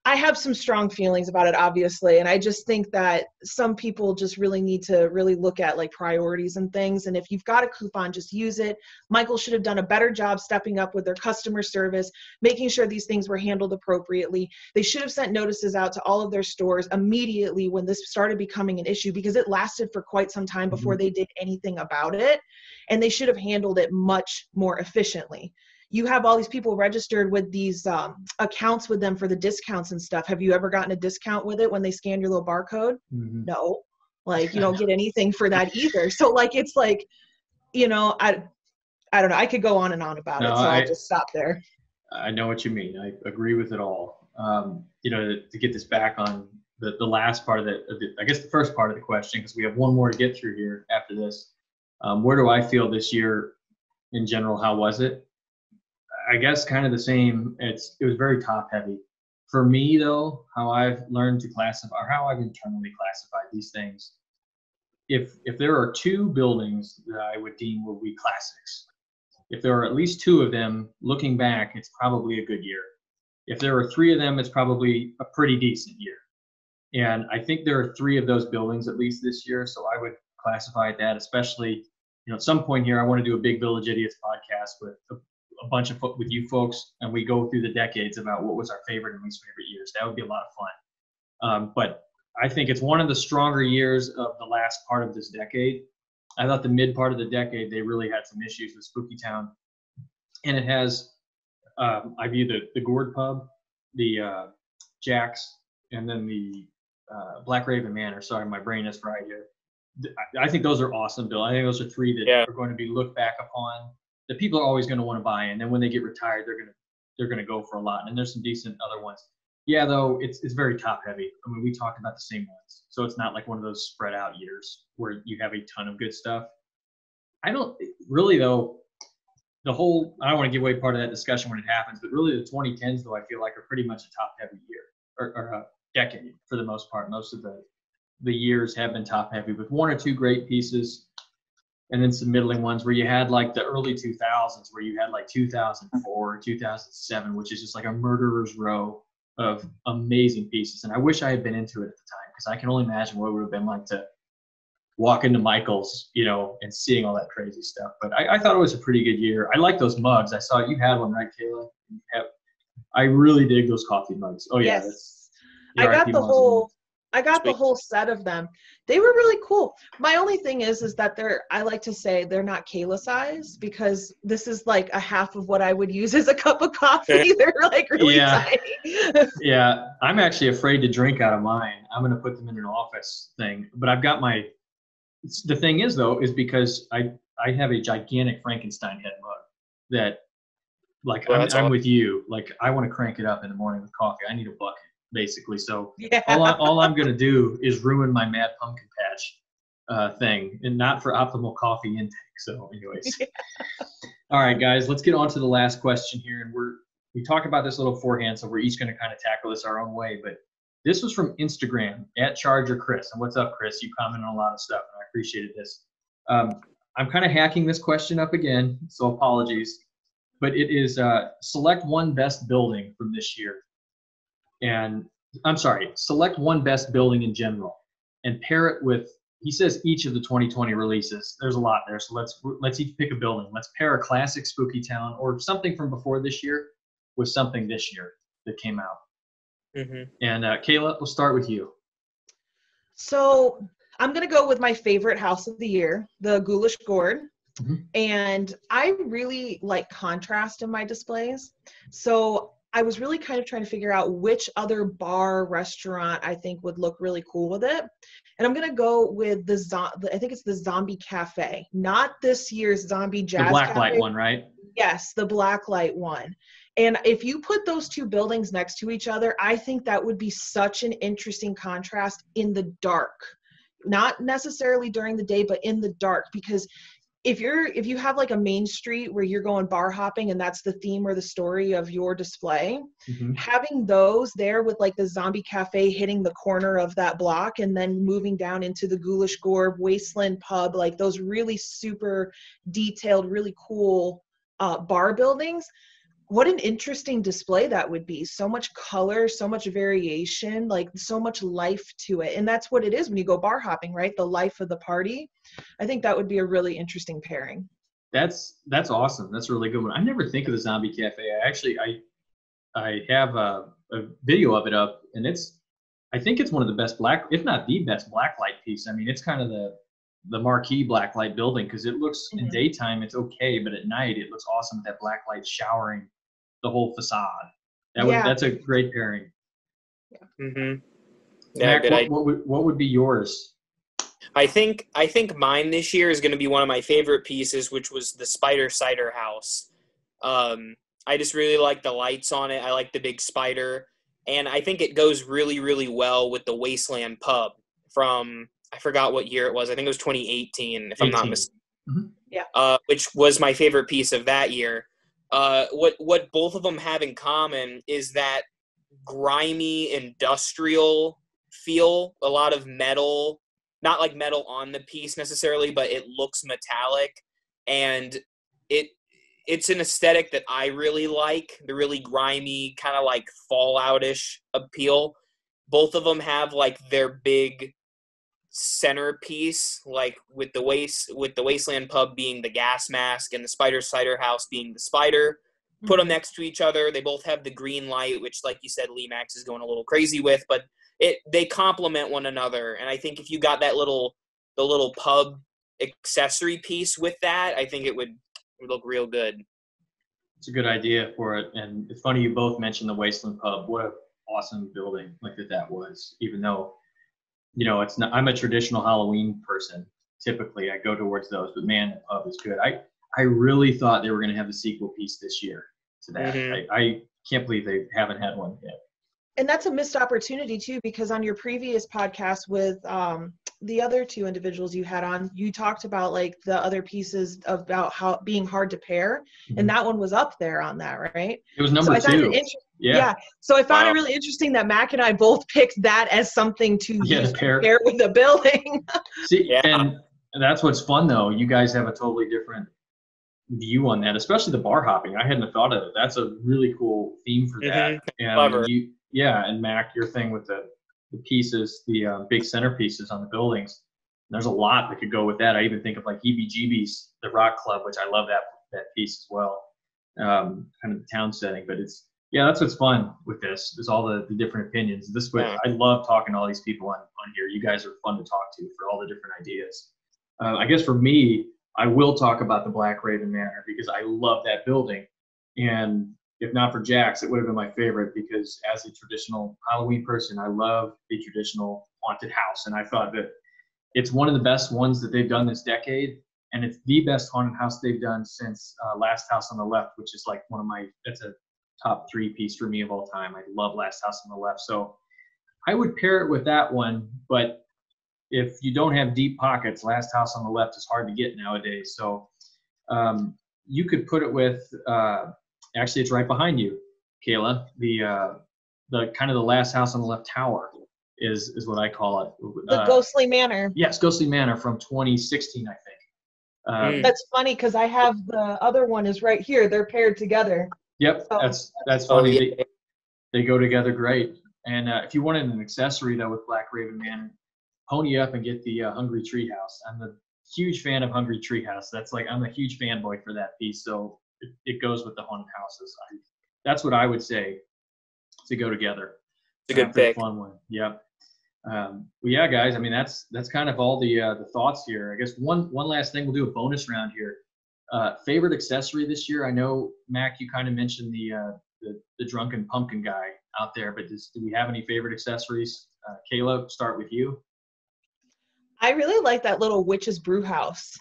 Speaker 2: i have some strong feelings about it obviously and i just think that some people just really need to really look at like priorities and things and if you've got a coupon just use it. Michael should have done a better job stepping up with their customer service making sure these things were handled appropriately. They should have sent notices out to all of their stores immediately when this started becoming an issue because it lasted for quite some time before mm-hmm. they did anything about it and they should have handled it much more efficiently you have all these people registered with these um, accounts with them for the discounts and stuff. Have you ever gotten a discount with it when they scan your little barcode? Mm-hmm. No, like you don't get anything for that either. So like it's like, you know, I I don't know. I could go on and on about no, it, so I, will just stop there.
Speaker 1: I know what you mean. I agree with it all. Um, you know, to, to, get this back on the, the last part of the, I guess the first part of the question, because we have one more to get through here after this. Um, where do I feel this year in general? How was it? I guess kind of the same. It's it was very top heavy. For me though, how I've learned to classify or how I've internally classified these things, if if there are two buildings that I would deem will be classics, if there are at least two of them, looking back, it's probably a good year. If there are three of them, it's probably a pretty decent year. And I think there are three of those buildings at least this year, so I would classify that, especially you know, at some point here, I want to do a big Village Idiots podcast with a bunch of with you folks and we go through the decades about what was our favorite and least favorite years. That would be a lot of fun. Um, but I think it's one of the stronger years of the last part of this decade. I thought the mid part of the decade they really had some issues with Spooky Town, and it has. Um, I view the the Gourd Pub, the uh, Jacks, and then the uh, Black Raven Manor. Sorry, my brain is fried here. I think those are awesome, Bill. I think those are three that yeah. are going to be looked back upon that people are always going to want to buy, and then when they get retired, they're gonna they're gonna go for a lot. And there's some decent other ones. Yeah, though it's it's very top heavy. I mean, we talk about the same ones, so it's not like one of those spread out years where you have a ton of good stuff. I don't really though. The whole I don't want to give away part of that discussion when it happens, but really the 2010s though I feel like are pretty much a top heavy year or, or a decade for the most part. Most of the the years have been top heavy with one or two great pieces and then some middling ones where you had like the early 2000s where you had like 2004 2007 which is just like a murderer's row of amazing pieces. And i wish i had been into it at the time because i can only imagine what it would have been like to walk into michael's you know and seeing all that crazy stuff. But i, I thought it was a pretty good year. I like those mugs. I saw you had one right kayla? Have, i really dig those coffee mugs. Oh yeah
Speaker 2: yes. i got the whole I got the whole set of them. They were really cool. My only thing is, is that they're. I like to say they're not Kayla size because this is like a half of what I would use as a cup of coffee. they're like really yeah.
Speaker 1: tiny. yeah, I'm actually afraid to drink out of mine. I'm gonna put them in an office thing. But I've got my. The thing is though, is because I I have a gigantic Frankenstein head mug that, like, well, I'm, I'm with you. Like, I want to crank it up in the morning with coffee. I need a bucket basically. So yeah. all, I, all I'm going to do is ruin my Mad Pumpkin Patch uh, thing, and not for optimal coffee intake. So, anyways, yeah. all right, guys, let's get on to the last question here, and we're we talk about this a little beforehand, so we're each going to kind of tackle this our own way. But this was from Instagram at Charger Chris, and what's up, Chris? You comment on a lot of stuff, and I appreciated this. Um, I'm kind of hacking this question up again, so apologies. But it is uh, select one best building from this year and I'm sorry, select one best building in general and pair it with he says each of the 2020 releases. There's a lot there, so let's let's each pick a building. Let's pair a classic spooky town or something from before this year with something this year that came out. Mm-hmm. And uh, Kayla, we'll start with you.
Speaker 2: So I'm gonna go with my favorite house of the year, the Ghoulish Gourd. Mm-hmm. And I really like contrast in my displays. So I was really kind of trying to figure out which other bar restaurant I think would look really cool with it. And I'm gonna go with the zo- I think it's the Zombie Cafe, not this year's Zombie Jazz.
Speaker 1: The blacklight one, right?
Speaker 2: Yes, the blacklight one. And if you put those two buildings next to each other, I think that would be such an interesting contrast in the dark. Not necessarily during the day, but in the dark, because if you're if you have like a main street where you're going bar hopping and that's the theme or the story of your display mm-hmm. having those there with like the zombie cafe hitting the corner of that block and then moving down into the ghoulish gourd wasteland pub like those really super detailed really cool uh, bar buildings what an interesting display that would be. So much color so much variation like so much life to it. And that's what it is when you go bar hopping right? The life of the party. I think that would be a really interesting pairing.
Speaker 1: That's that's awesome. That's a really good one. I never think of the zombie cafe. I actually i i have a, a video of it up and it's i think it's one of the best black if not the best blacklight piece. I mean it's kind of the the marquee blacklight building because it looks mm-hmm. in daytime it's okay but at night it looks awesome with that blacklight showering the whole facade. That would, yeah. that's a great pairing.
Speaker 3: Yeah. Mm-hmm.
Speaker 1: Yeah, Mak, what, what, would, what would be yours?
Speaker 3: I think I think mine this year is going to be one of my favorite pieces, which was the Spider Cider House. Um, I just really like the lights on it. I like the big spider, and I think it goes really, really well with the Wasteland Pub from I forgot what year it was. I think it was 2018, if 18. I'm not mistaken. Mm-hmm. Yeah, uh, which was my favorite piece of that year. Uh, what what both of them have in common is that grimy industrial feel, a lot of metal, not like metal on the piece necessarily, but it looks metallic, and it it's an aesthetic that I really like. The really grimy, kind of like Falloutish appeal. Both of them have like their big centerpiece, like with the waste with the Wasteland Pub being the gas mask and the Spider Cider House being the spider. Put them mm-hmm. next to each other. They both have the green light, which, like you said, Lemax is going a little crazy with, but it they complement one another. And I think if you got that little the little pub accessory piece with that, I think it would, would look real good.
Speaker 1: It's a good idea for it, and it's funny you both mentioned the Wasteland Pub. What an awesome building like that that was, even though you know, it's not, I'm a traditional Halloween person. Typically, I go towards those, but man, the pub is good. I I really thought they were going to have the sequel piece this year to that.
Speaker 3: Mhm.
Speaker 1: I, I can't believe they haven't had one yet.
Speaker 2: and that's a missed opportunity too because on your previous podcast with um, the other two individuals you had on you talked about like the other pieces about how being hard to pair
Speaker 1: Mhm.
Speaker 2: and that one was up there on that right
Speaker 1: It was
Speaker 2: so
Speaker 1: number
Speaker 2: I
Speaker 1: two.
Speaker 2: It inter-
Speaker 1: yeah.
Speaker 2: yeah. so i found
Speaker 3: Wow.
Speaker 2: it really interesting that mak and i both picked that as something to
Speaker 1: Yeah,
Speaker 2: to
Speaker 1: pair.
Speaker 2: pair with the building
Speaker 1: See,
Speaker 3: Yeah.
Speaker 1: and that's what's fun though. You guys have a totally different view on that, especially the bar hopping. I hadn't thought of it. That's a really cool theme for that.
Speaker 3: Mm-hmm. Clever.
Speaker 1: you, yeah, and Mak, your thing with the the pieces, the uh, big centerpieces on the buildings. There's a lot that could go with that. I even think of like EBGB's, the Rock Club, which I love that that piece as well. Um, kind of the town setting, but it's yeah, that's what's fun with this is all the, the different opinions. This way,
Speaker 3: Yeah.
Speaker 1: I love talking to all these people on, on here. You guys are fun to talk to for all the different ideas. Uh, I guess for me, I will talk about the Black Raven Manor because I love that building. And if not for Jax, it would have been my favorite because as a traditional Halloween person, I love a traditional haunted house. And I thought that it's one of the best ones that they've done this decade. And it's the best haunted house they've done since uh, Last House on the Left, which is like one of my, that's a top three piece for me of all time. I love Last House on the Left. So I would pair it with that one. But if you don't have deep pockets, Last House on the Left is hard to get nowadays. So um, you could put it with, uh, actually, it's right behind you, Kayla. The uh, the kind of the Last House on the Left tower is is what I call it.
Speaker 2: the
Speaker 1: Uh,
Speaker 2: ghostly manor
Speaker 1: Yes, Ghostly Manor from 2016, I think. Um,
Speaker 3: Mm.
Speaker 2: that's funny because i have the other one is right here they're paired together
Speaker 1: Yep,
Speaker 2: Oh.
Speaker 1: that's that's
Speaker 3: Oh,
Speaker 1: funny.
Speaker 3: yeah.
Speaker 1: They, they go together great. And uh, if you wanted an accessory though with Black Raven man, pony up and get the uh, Hungry Treehouse. I'm a huge fan of Hungry Treehouse. That's like I'm a huge fanboy for that piece. So it, it goes with the haunted houses. I, that's what I would say to go together.
Speaker 3: It's a good
Speaker 1: Uh,
Speaker 3: pick.
Speaker 1: Fun one. Yep. Um, well, yeah, guys. I mean, that's that's kind of all the uh, the thoughts here. I guess one one last thing. We'll do a bonus round here. Uh, favorite accessory this year? I know Mak, you kind of mentioned the uh, the, the drunken pumpkin guy out there, but does, do we have any favorite accessories? Uh, Kayla, start with you.
Speaker 2: i really like that little witch's brew house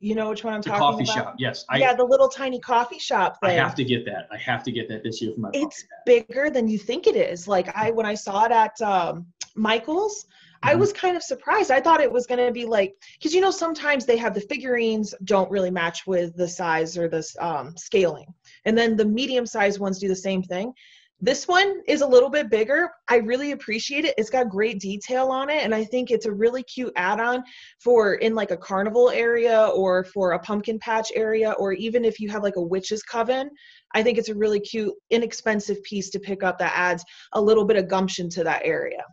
Speaker 2: you know which one i'm
Speaker 1: The
Speaker 2: talking
Speaker 1: coffee
Speaker 2: about
Speaker 1: shop. Yes, I,
Speaker 2: yeah the little tiny coffee shop
Speaker 1: I have to get that. I have to get that this year for my
Speaker 2: it's bigger than you think it is. Like I when I saw it at um, Michael's, I
Speaker 1: Mhm.
Speaker 2: was kind of surprised. I thought it was going to be like because you know sometimes they have the figurines don't really match with the size or the um, scaling, and then the medium sized ones do the same thing. This one is a little bit bigger. I really appreciate it. It's got great detail on it, and I think it's a really cute add-on for in like a carnival area or for a pumpkin patch area, or even if you have like a witch's coven. I think it's a really cute, inexpensive piece to pick up that adds a little bit of gumption to that area.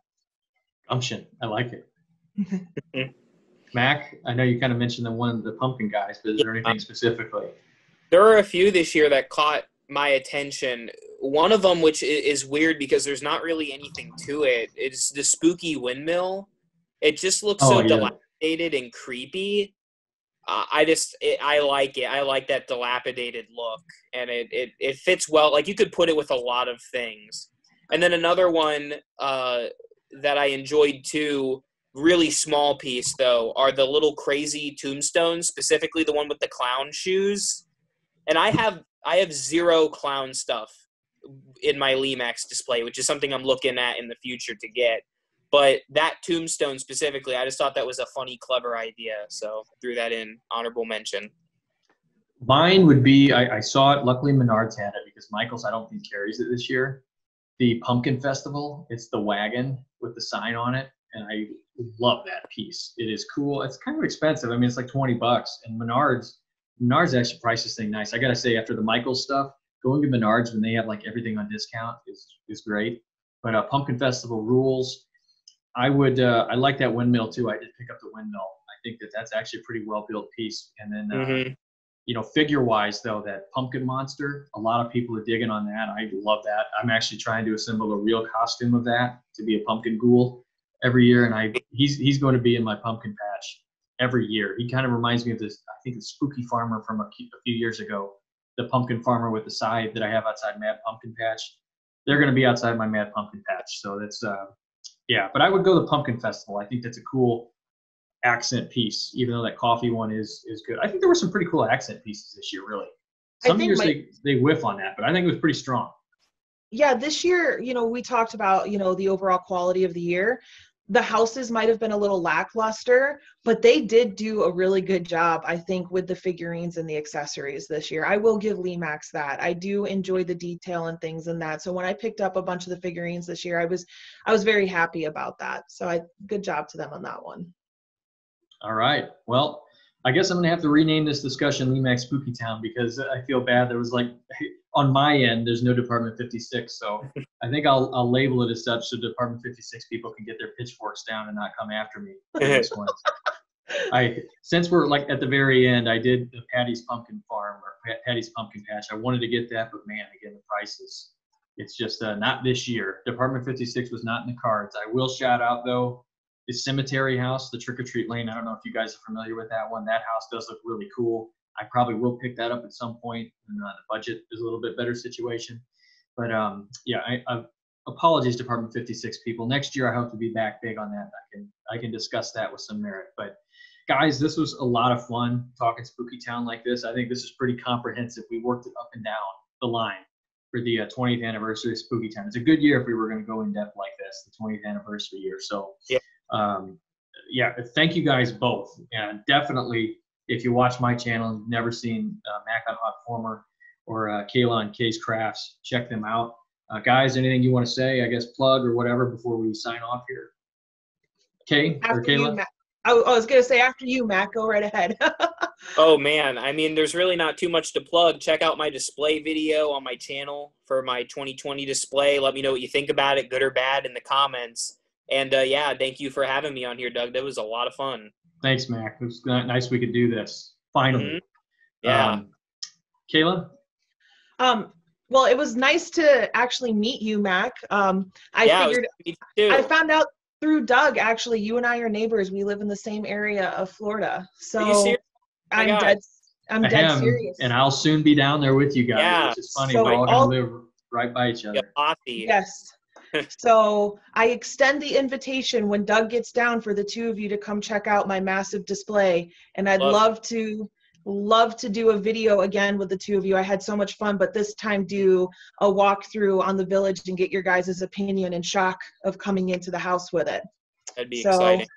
Speaker 1: Gumption. I like it. Mak, I know you kind of mentioned the one the pumpkin guys, but is there anything specifically?
Speaker 3: There are a few this year that caught my attention. One of them, which is weird because there's not really anything to it, it, is the spooky windmill. It just looks so
Speaker 1: Oh, yeah.
Speaker 3: dilapidated and creepy. Uh, I just, it, I like it. I like that dilapidated look, and it, it it fits well. Like you could put it with a lot of things. And then another one uh, that I enjoyed too, really small piece though, are the little crazy tombstones, specifically the one with the clown shoes. And I have I have zero clown stuff in my Lemax display, which is something I'm looking at in the future to get. But that tombstone specifically, I just thought that was a funny, clever idea. So threw that in honorable mention.
Speaker 1: Mine would be I, I saw it. Luckily, Menards had it because Michaels I don't think carries it this year. The Pumpkin Festival. It's the wagon with the sign on it, and I love that piece. It is cool. It's kind of expensive. I mean, it's like twenty bucks. And Menards, Menards actually priced this thing nice. I gotta say, after the Michaels stuff, going to Menards when they have like everything on discount is is great. But uh, Pumpkin Festival rules. I would uh, I like that windmill too. I did pick up the windmill. I think that that's actually a pretty well built piece. And then uh,
Speaker 3: Mhm.
Speaker 1: You know, figure wise though, that pumpkin monster, a lot of people are digging on that. I love that. I'm actually trying to assemble a real costume of that to be a pumpkin ghoul every year, and I he's he's going to be in my pumpkin patch every year. He kind of reminds me of this. I think the spooky farmer from a, few- a few years ago, the pumpkin farmer with the scythe that I have outside Mad Pumpkin Patch. They're going to be outside my Mad Pumpkin Patch, so that's uh, yeah. But I would go to the Pumpkin Festival. I think that's a cool accent piece, even though that coffee one is is good. I think there were some pretty cool accent pieces this year, really. Some years my, they, they whiff on that, but I think it was pretty strong.
Speaker 2: Yeah, this year, you know, we talked about, you know, the overall quality of the year the houses might have been a little lackluster, but they did do a really good job, I think, with the figurines and the accessories this year. I will give Max that. I do enjoy the detail and things in that. So when I picked up a bunch of the figurines this year, I was I was very happy about that. So I good job to them on that one.
Speaker 1: All right. Well, I guess I'm gonna have to rename this discussion Max Spooky Town because I feel bad. There was like on my end, there's no Department 56, so I think I'll I'll label it as such so Department 56 people can get their pitchforks down and not come after me. I since we're like at the very end, I did the Patty's Pumpkin Farm or Patty's Pumpkin Patch. I wanted to get that, but man, again, the prices. It's just uh, not this year. Department 56 was not in the cards. I will shout out though Cemetery House, the Trick or Treat Lane. I don't know if you guys are familiar with that one. That house does look really cool. I probably will pick that up at some point uh, the budget is a little bit better situation. But um, yeah, I, I, apologies, Department 56 people. Next year, I hope to be back big on that. I can I can discuss that with some merit. But guys, this was a lot of fun talking Spooky Town like this. I think this is pretty comprehensive. We worked it up and down the line for the uh, 20th anniversary of Spooky Town. It's a good year if we were going to go in depth like this, the 20th anniversary year. So yeah, um, yeah, thank you guys both, and definitely if you watch my channel and you've never seen uh, Mak on Haunt Former or uh, Kayla on Kay's Crafts, check them out. Uh, guys, anything you want to say? I guess plug or whatever before we sign off here. Kay after or Kayla.
Speaker 2: You, I, I was gonna say after you, Mak. Go right ahead.
Speaker 3: oh man, I mean, there's really not too much to plug. Check out my display video on my channel for my 2020 display. Let me know what you think about it, good or bad, in the comments. And uh, yeah, thank you for having me on here, Doug. That was a lot of fun.
Speaker 1: Thanks, Mak. It was nice we could do this finally. Mm-hmm.
Speaker 3: Yeah. Um,
Speaker 1: Kayla?
Speaker 2: Um, well, it was nice to actually meet you, Mak. Um, I yeah, figured I found out through Doug. Actually, you and I are neighbors. We live in the same area of Florida. So I'm dead. I'm dead serious.
Speaker 1: And I'll soon be down there with you guys. Yeah. Which is funny. So We're all gonna live right by each other.
Speaker 2: Yes so I extend the invitation when Doug gets down for the two of you to come check out my massive display. And I'd love, love to love to do a video again with the two of you. I had so much fun, but this time do a walkthrough on the village and get your guys' opinion and shock of coming into the house with it.
Speaker 3: That'd be so, exciting.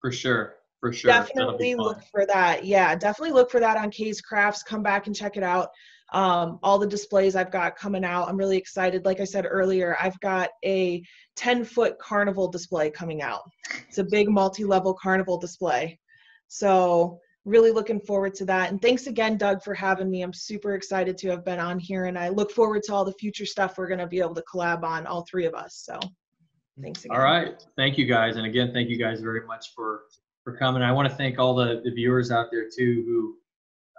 Speaker 1: For sure. For sure.
Speaker 2: Definitely look for that. Yeah, definitely look for that on Kay's Crafts. Come back and check it out um, all the displays I've got coming out. I'm really excited. Like I said earlier, I've got a 10 foot carnival display coming out. It's a big multi level carnival display. So, really looking forward to that. And thanks again, Doug, for having me. I'm super excited to have been on here, and I look forward to all the future stuff we're going to be able to collab on, all three of us. So, thanks again.
Speaker 1: All right. Thank you guys. And again, thank you guys very much for for coming. I want to thank all the, the viewers out there too who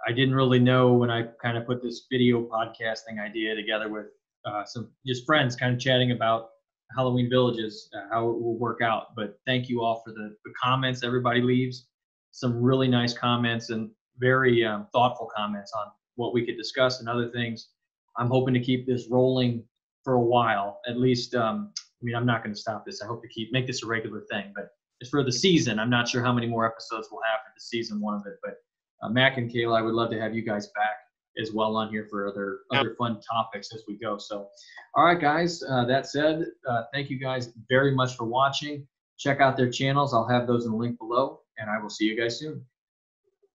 Speaker 1: I didn't really know when I kind of put this video podcasting idea together with uh, some just friends, kind of chatting about Halloween villages, uh, how it will work out. But thank you all for the, the comments everybody leaves. Some really nice comments and very um, thoughtful comments on what we could discuss and other things. I'm hoping to keep this rolling for a while, at least. Um, I mean, I'm not going to stop this. I hope to keep make this a regular thing, but it's for the season. I'm not sure how many more episodes we'll have for the season one of it, but uh, Mak and Kayla, I would love to have you guys back as well on here for other other fun topics as we go. So, all right, guys. Uh, that said, uh, thank you guys very much for watching. Check out their channels. I'll have those in the link below, and I will see you guys soon.